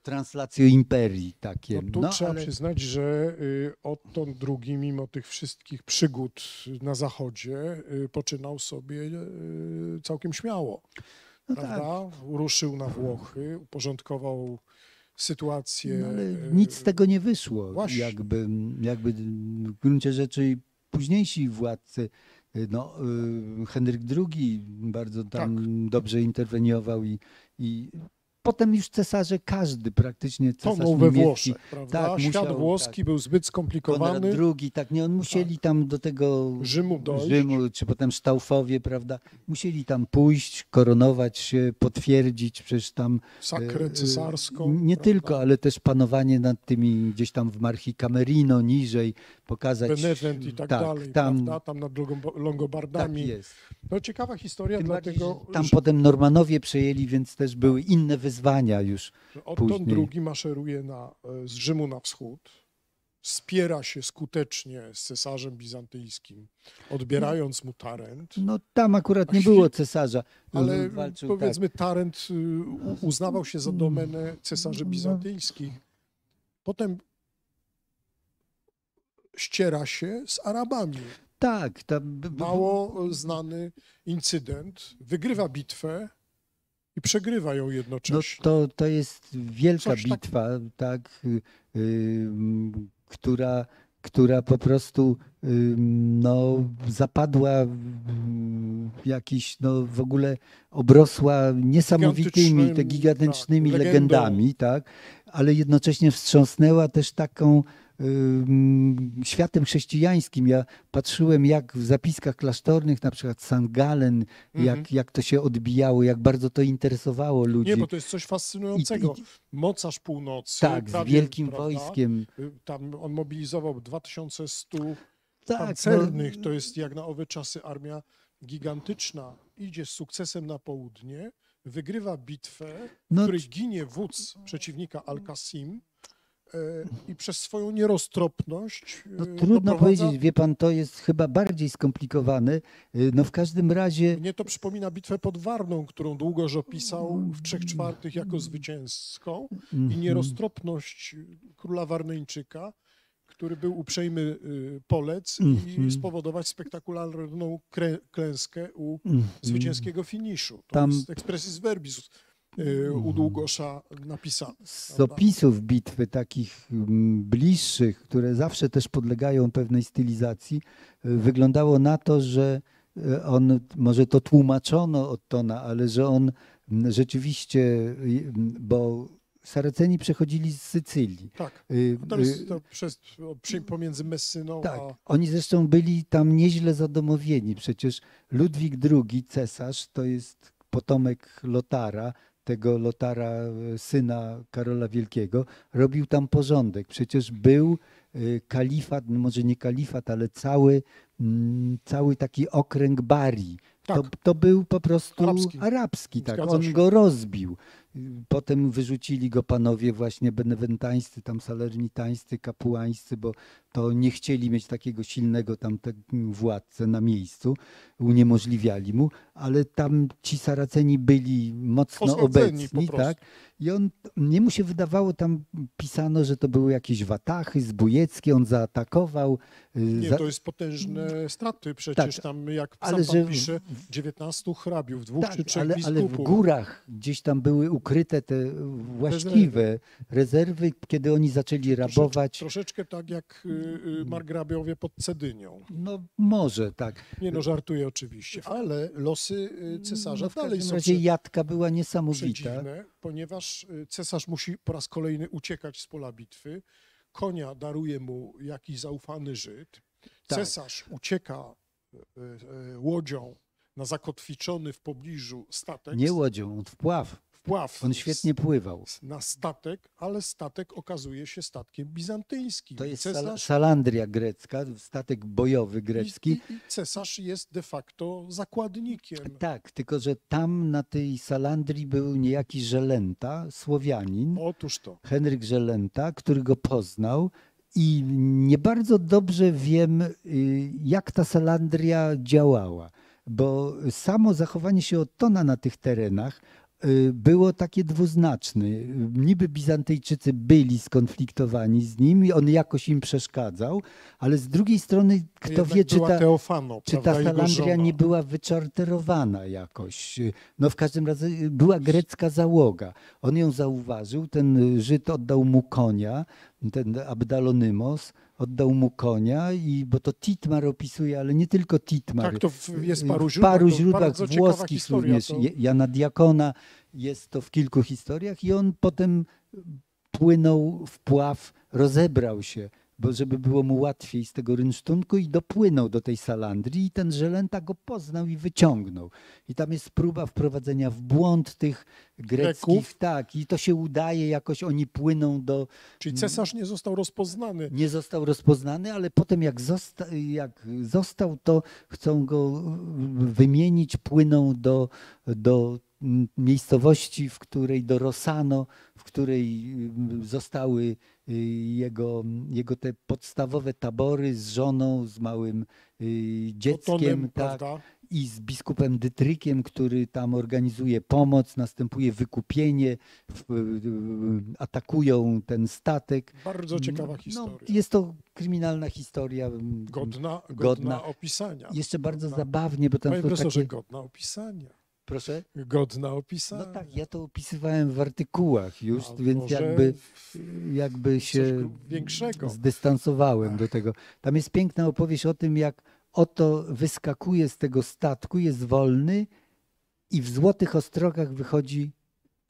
imperii takie. No tu No, trzeba ale- przyznać, że y, Otton II, mimo tych wszystkich przygód na zachodzie, y, poczynał sobie całkiem śmiało. No tak. prawda? Ruszył na Włochy, uporządkował sytuację. No, ale y, nic z tego nie wyszło. Właśnie. Jakby, jakby w gruncie rzeczy późniejsi władcy, y, no, y, Henryk II bardzo tam Tak. dobrze interweniował i, i potem już cesarze, każdy praktycznie cesarz Tonął we niemiecki, Włoszech, prawda? tak, Świat musiał, włoski tak. był zbyt Konrad skomplikowany. II, tak, nie, on musieli tam do tego Rzymu dojść. Rzymu, czy potem Staufowie, prawda, musieli tam pójść, koronować się, potwierdzić, przecież tam Sakrę E, e, cesarską. Nie prawda? tylko, ale też panowanie nad tymi gdzieś tam w Marchi Camerino, niżej, pokazać. Benewent i tak, dalej, tam, prawda? Tam nad Longo- tak Longobardami. jest. no ciekawa historia, Tym dlatego tam że potem Normanowie przejęli, więc też były inne wyzwania już. Otton później. II maszeruje na, e, z Rzymu na wschód, spiera się skutecznie z cesarzem bizantyjskim, odbierając mu Tarent, No tam akurat nie było cesarza. ale Walczył, powiedzmy Tarent y, uznawał się za domenę cesarzy No. bizantyjskich. Potem ściera się z Arabami. Tak, tak. Tam, Mało znany incydent, wygrywa bitwę i przegrywa ją No jednocześnie. to, to jest wielka Coś tak- bitwa, tak, y, y, która, która po prostu y, no, zapadła w jakiś, no w ogóle obrosła niesamowitymi, te Gigantycznym, gigantycznymi tak, legendami, tak, ale jednocześnie wstrząsnęła też taką światem chrześcijańskim. Ja patrzyłem, jak w zapiskach klasztornych, na przykład St. Galen, Mhm. jak, jak to się odbijało, jak bardzo to interesowało ludzi. Nie, bo to jest coś fascynującego. I- i- Mocarz północy. Tak, z prawie, wielkim prawda, wojskiem. y, Tam on mobilizował 2100 Tak, pancernych. no, To jest jak na owe czasy armia gigantyczna. Idzie z sukcesem na południe, wygrywa bitwę, w No, której ginie wódz przeciwnika Al-Qasim i przez swoją nieroztropność e, no, trudno doprowadza- powiedzieć, wie pan, to jest chyba bardziej skomplikowane. No w każdym razie, Mnie to przypomina bitwę pod Warną, którą długoż opisał w trzech czwartych jako zwycięską i Mhm. nieroztropność króla Warneńczyka, który był uprzejmy y, polec i Mhm. spowodować spektakularną klęskę u Mhm. zwycięskiego finiszu. To Tam- jest expressis verbis u Długosza napisane. z opisów bitwy takich bliższych, które zawsze też podlegają pewnej stylizacji, y, wyglądało na to, że y, on, może to tłumaczono od Tona, ale że on rzeczywiście, y, bo Saraceni przechodzili z Sycylii. Tak. Y, To y, jest to przez, pomiędzy Messyną Tak, a oni zresztą byli tam nieźle zadomowieni. Przecież Ludwik II, cesarz, to jest potomek Lotara, tego Lotara, e, syna Karola Wielkiego, robił tam porządek. Przecież był e, kalifat, no może nie kalifat, ale cały, mm, cały taki okręg Bari. To, Tak. to był po prostu Arabski. arabski tak. Zgadza On się. go rozbił. Potem wyrzucili go panowie właśnie benewentańscy, tam salernitańscy, kapłańscy, bo to nie chcieli mieć takiego silnego tam władcę na miejscu, uniemożliwiali mu, ale tam ci Saraceni byli mocno Posadzeni po obecni, tak? I on, mnie mu się wydawało, tam pisano, że to były jakieś watachy zbójeckie, on zaatakował. y, Nie, za- to jest potężne straty przecież Tak, tam, jak ale sam że pisze, 19 hrabiów, dwóch tak, czy trzech ale, ale w górach gdzieś tam były ukryte te właściwe rezerwy, kiedy oni zaczęli rabować. Troszeczkę tak jak y, margrabiowie pod Cedynią. No może tak. Nie no, żartuję oczywiście, ale losy y, cesarza No, w dalej są razie prze- Jadka była niesamowita. ponieważ y, cesarz musi po raz kolejny uciekać z pola bitwy. Konia daruje mu jakiś zaufany Żyd. Tak. Cesarz ucieka y, y, łodzią na zakotwiczony w pobliżu statek. Nie łodzią, on wpław. Wpław On świetnie pływał. na statek, ale statek okazuje się statkiem bizantyjskim. To jest cesarz, salandria grecka, statek bojowy grecki. i, i, cesarz jest de facto zakładnikiem. Tak, tylko że tam na tej salandrii był niejaki Żelenta, Słowianin, Otóż to. Henryk Żelenta, który go poznał i nie bardzo dobrze wiem, y, jak ta salandria działała. bo samo zachowanie się Ottona na tych terenach było takie dwuznaczne. Niby Bizantyjczycy byli skonfliktowani z nim i on jakoś im przeszkadzał, ale z drugiej strony kto Jednak wie, czy ta, Teofano, czy ta Salandria nie była wyczarterowana jakoś. No w każdym razie była grecka załoga. On ją zauważył, ten Żyd oddał mu konia, ten Abdalonymos oddał mu konia, i, bo to Titmar opisuje, ale nie tylko Titmar. Tak, to w- jest paru w źródłach, paru to źródłach włoskich historia, również. to- Jana Diakona jest to w kilku historiach i on potem płynął w pław, rozebrał się, bo żeby było mu łatwiej z tego rynsztunku i dopłynął do tej salandrii i ten żelęta go poznał i wyciągnął. I tam jest próba wprowadzenia w błąd tych greckich, Greków. tak, i to się udaje, jakoś oni płyną do, Czyli cesarz nie został rozpoznany. nie został rozpoznany, ale potem jak, zosta, jak został, to chcą go wymienić, płyną do, do miejscowości, w której do Rosano, w której zostały y, jego, jego te podstawowe tabory z żoną, z małym y, dzieckiem, Otonem, tak, prawda? i z biskupem Dytrykiem, który tam organizuje pomoc, następuje wykupienie, atakują ten statek. Bardzo ciekawa No, historia. jest to kryminalna historia. Godna, godna, godna. opisania. Jeszcze bardzo Godna. zabawnie, bo tam Panie są takie... godna opisania. Proszę? Godna opisania. No tak, ja to opisywałem w artykułach już, A więc jakby, jakby się większego. zdystansowałem do tego. Tam jest piękna opowieść o tym, jak oto wyskakuje z tego statku, jest wolny i w Złotych Ostrogach wychodzi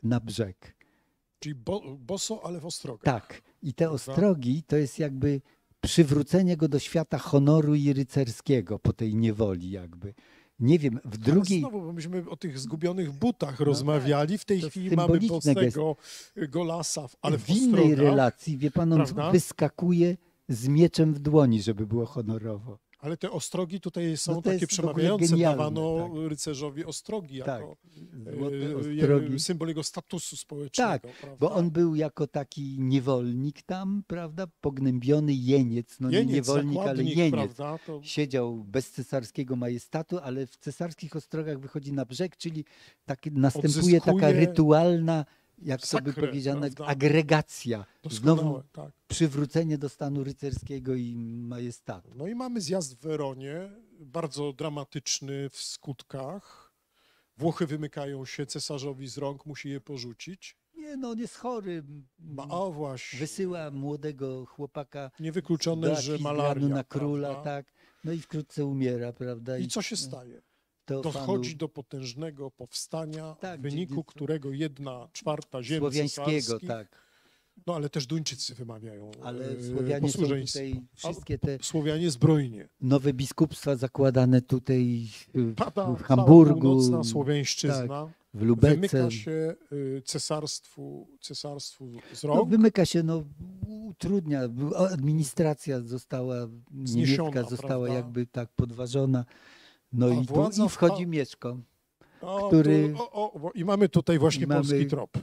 na brzeg. Czyli bo, boso, ale w ostrogach. Tak. I te ostrogi to jest jakby przywrócenie go do świata honoru i rycerskiego po tej niewoli jakby. Nie wiem, w Ale drugiej... znowu, bo myśmy o tych zgubionych butach rozmawiali. W tej to chwili mamy bosego Golasa, w- ale w, w innej relacji, wie pan, on prawda? wyskakuje z mieczem w dłoni, żeby było honorowo. Ale te ostrogi tutaj są No takie przemawiające. Dawano tak. rycerzowi ostrogi Tak, jako złote e, ostrogi. symbol jego statusu społecznego. Tak, prawda? Bo on był jako taki niewolnik tam, prawda, pognębiony jeniec, no nie Jeniec, niewolnik, ale jeniec. To Siedział bez cesarskiego majestatu, ale w cesarskich ostrogach wychodzi na brzeg, czyli tak, następuje taka Odzyskuje rytualna, jak to by powiedziano, prawda? agregacja. doskonałe, Znowu tak. przywrócenie do stanu rycerskiego i majestatu. No i mamy zjazd w Weronie, bardzo dramatyczny w skutkach. Włochy wymykają się cesarzowi z rąk, musi je porzucić. Nie, no on jest chory. Ma, a właśnie, Wysyła młodego chłopaka niewykluczone, że malaria. na króla, prawda? tak. No i wkrótce umiera, prawda? I co się staje? Dochodzi do potężnego powstania, Tak, w wyniku którego jedna czwarta ziem Słowiańskiego, tak. no ale też Duńczycy wymawiają Ale e, Słowianie są tutaj, wszystkie te Słowianie zbrojnie. nowe biskupstwa zakładane tutaj w, Pada w cała Hamburgu, północna Słowiańszczyzna. w Lubece. Wymyka się y, cesarstwu, cesarstwu z No, rąk. wymyka się, no, utrudnia. Administracja została, Zniesiona, niemiecka została prawda? jakby tak podważona. No i, tu, i wchodzi Mieszko. O, który- tu, o, o, I mamy tutaj właśnie mamy- polski trop.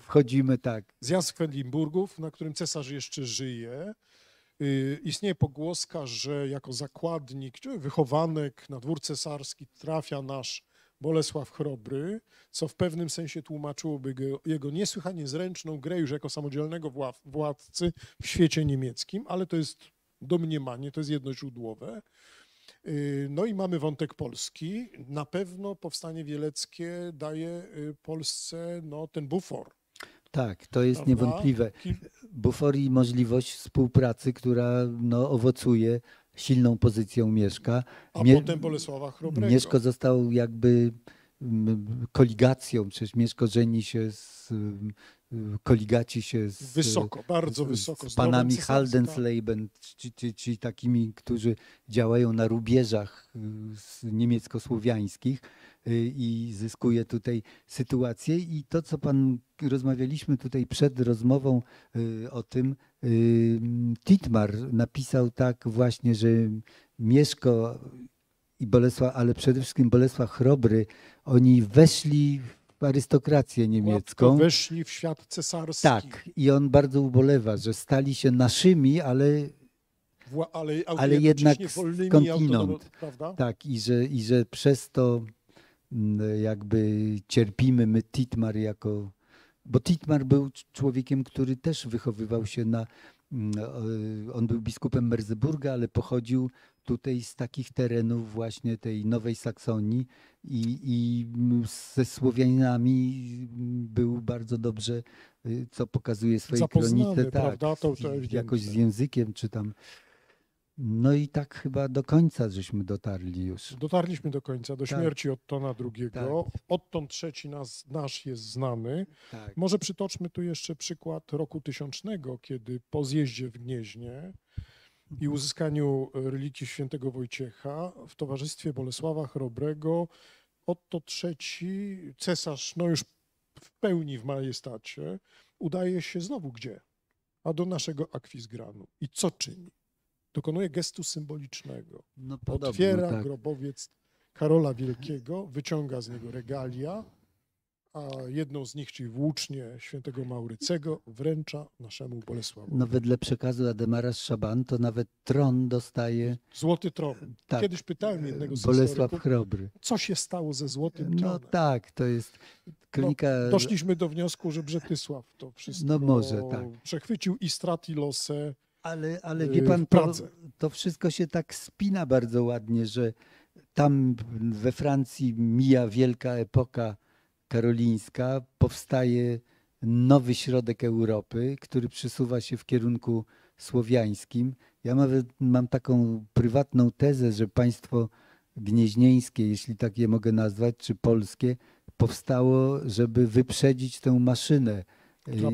Wchodzimy tak. Zjazd Kwedlinburgów, na którym cesarz jeszcze żyje. Y, Istnieje pogłoska, że jako zakładnik czy wychowanek na dwór cesarski trafia nasz Bolesław Chrobry, co w pewnym sensie tłumaczyłoby go, jego niesłychanie zręczną grę już jako samodzielnego wła- władcy w świecie niemieckim, ale to jest domniemanie, to jest jednoźródłowe. Y, No i mamy wątek polski. Na pewno powstanie wieleckie daje y, Polsce no, ten bufor. Tak, to jest prawda? niewątpliwe. Kil- Buforii możliwość współpracy, która no, owocuje silną pozycją Mieszka. A Mie- potem Bolesława Chrobrego. Mieszko został jakby mm, koligacją, przecież Mieszko żeni się z, koligaci się z, Wysoko, bardzo wysoko. z panami Haldensleben, czyli, czyli, czyli takimi, którzy działają na rubieżach y, niemiecko-słowiańskich y, i zyskuje tutaj sytuację. I to, co pan rozmawialiśmy tutaj przed rozmową y, o tym, y, Titmar napisał tak właśnie, że Mieszko i Bolesław, ale przede wszystkim Bolesław Chrobry, oni weszli w arystokrację niemiecką. weszli w świat cesarski. Tak, i on bardzo ubolewa, że stali się naszymi, ale Wła- ale, Ale jednak skądinąd. Tak, i że, i że przez to mm, jakby cierpimy my Titmar jako. Bo Titmar był człowiekiem, który też wychowywał się na. mm, On był biskupem Merseburga, ale pochodził tutaj z takich terenów właśnie tej Nowej Saksonii i, i ze Słowianami był bardzo dobrze, y, co pokazuje swojej kronice, tak, jakoś z językiem czy tam. No i tak chyba do końca żeśmy dotarli już. Dotarliśmy do końca, do Tak. śmierci Ottona II. Tak. Odtąd trzeci nas, nasz jest znany. Tak. Może przytoczmy tu jeszcze przykład roku tysiącznego, kiedy po zjeździe w Gnieźnie i uzyskaniu relikii świętego Wojciecha w towarzystwie Bolesława Chrobrego Otto III, cesarz, no już w pełni w majestacie, udaje się znowu gdzie? A do naszego akwizgranu. I co czyni? Dokonuje gestu symbolicznego. No podobno, Otwiera tak. grobowiec Karola Wielkiego, wyciąga z niego regalia, a jedną z nich, czyli włócznię świętego Maurycego, wręcza naszemu Bolesławowi. No wedle przekazu Ademara Szaban to nawet tron dostaje Złoty tron. tak, Kiedyś pytałem jednego z Bolesław Chrobry. co się stało ze Złotym No Tronem. tak, to jest kronika... Doszliśmy do wniosku, że Brzetysław to wszystko No może, tak. przechwycił i stratilosę. Ale, ale y, wie pan, to, to wszystko się tak spina bardzo ładnie, że tam we Francji mija wielka epoka karolińska, powstaje nowy środek Europy, który przysuwa się w kierunku słowiańskim. Ja nawet mam taką prywatną tezę, że państwo gnieźnieńskie, jeśli tak je mogę nazwać, czy polskie, powstało, żeby wyprzedzić tę maszynę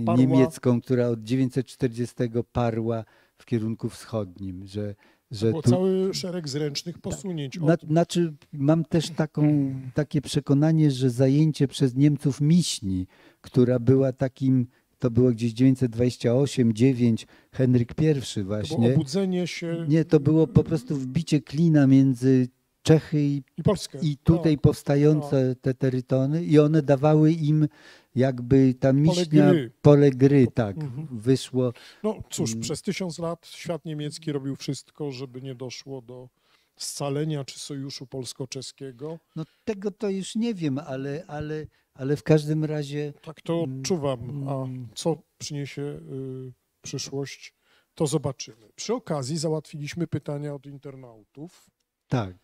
parła- niemiecką, która od 940 parła w kierunku wschodnim, że, że Było tu, cały szereg zręcznych posunięć. na, Od, znaczy, mam też taką, takie przekonanie, że zajęcie przez Niemców Miśni, która była takim, to było gdzieś 928-9, Henryk I to było właśnie. obudzenie się Nie, to było po prostu wbicie klina między Czechy i, i Polskę. i tutaj Tak. powstające te terytony i one dawały im jakby ta miśnia, gry. pole gry, tak, Mhm. wyszło. No cóż, Mm. przez tysiąc lat świat niemiecki robił wszystko, żeby nie doszło do scalenia czy sojuszu polsko-czeskiego. No tego to już nie wiem, ale, ale, ale w każdym razie Tak to Mm, odczuwam. A mm. co przyniesie y, przyszłość, to zobaczymy. Przy okazji załatwiliśmy pytania od internautów. tak.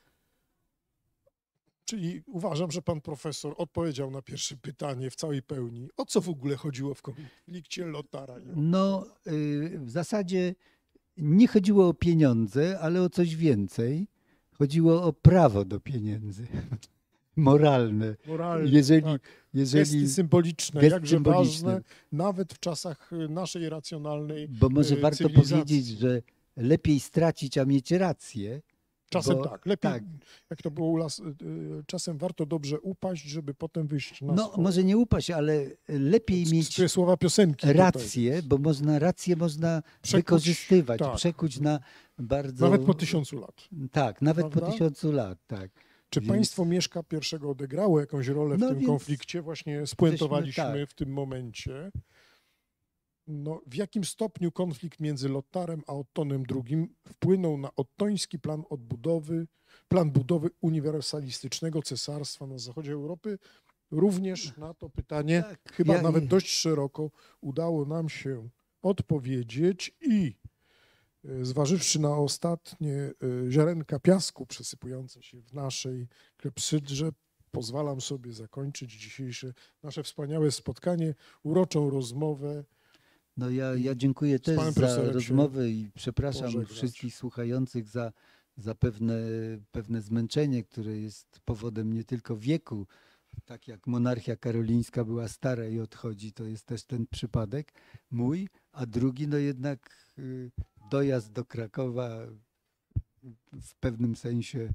Czyli uważam, że pan profesor odpowiedział na pierwsze pytanie w całej pełni. O co w ogóle chodziło w konflikcie Lotara? No, y, w zasadzie nie chodziło o pieniądze, ale o coś więcej. Chodziło o prawo do pieniędzy. Moralne. Moralny, Jeżeli, tak. jeżeli, Gesty symboliczne, gest jakże symboliczny. ważne, nawet w czasach y, naszej racjonalnej bo może y, warto powiedzieć, że lepiej stracić, a mieć rację. Czasem bo- tak, lepiej, tak. jak to było u nas, y, y, czasem warto dobrze upaść, żeby potem wyjść na No, swoje. może nie upaść, ale lepiej mieć słowa piosenki. tutaj. rację, bo można rację można Przekuć, wykorzystywać, tak. przekuć na bardzo... Nawet po tysiącu lat. Tak, nawet po Prawda? tysiącu lat, tak. Czy Więc- państwo Mieszka I odegrało jakąś rolę w No tym konflikcie? Właśnie spuentowaliśmy tak. w tym momencie. No, w jakim stopniu konflikt między Lotarem a Ottonem II wpłynął na ottoński plan odbudowy, plan budowy uniwersalistycznego cesarstwa na zachodzie Europy? Również na to pytanie Tak, chyba ja- nawet dość szeroko udało nam się odpowiedzieć i e, zważywszy na ostatnie e, ziarenka piasku przesypujące się w naszej klepsydrze, pozwalam sobie zakończyć dzisiejsze nasze wspaniałe spotkanie, uroczą rozmowę. No ja, ja dziękuję też za rozmowę i przepraszam pożegnać. wszystkich słuchających za, za pewne, pewne zmęczenie, które jest powodem nie tylko wieku, tak jak monarchia karolińska była stara i odchodzi, to jest też ten przypadek mój, a drugi no jednak y, dojazd do Krakowa w pewnym sensie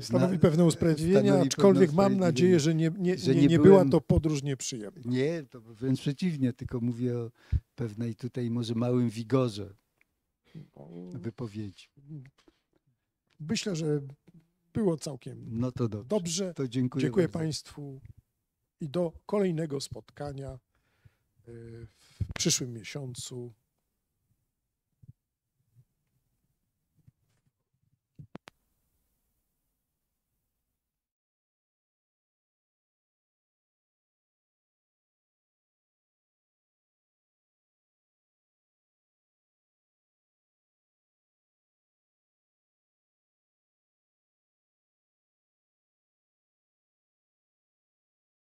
Stanowi na- pewne usprawiedliwienie, stanowi aczkolwiek mam nadzieję, że nie, nie, Że nie, nie nie była byłem- to podróż nieprzyjemna. Nie, to wręcz przeciwnie, tylko mówię o pewnej tutaj może małym wigorze wypowiedzi. Myślę, że było całkiem No to dobrze. dobrze. To dziękuję. Dziękuję. Państwu i do kolejnego spotkania y, w przyszłym miesiącu.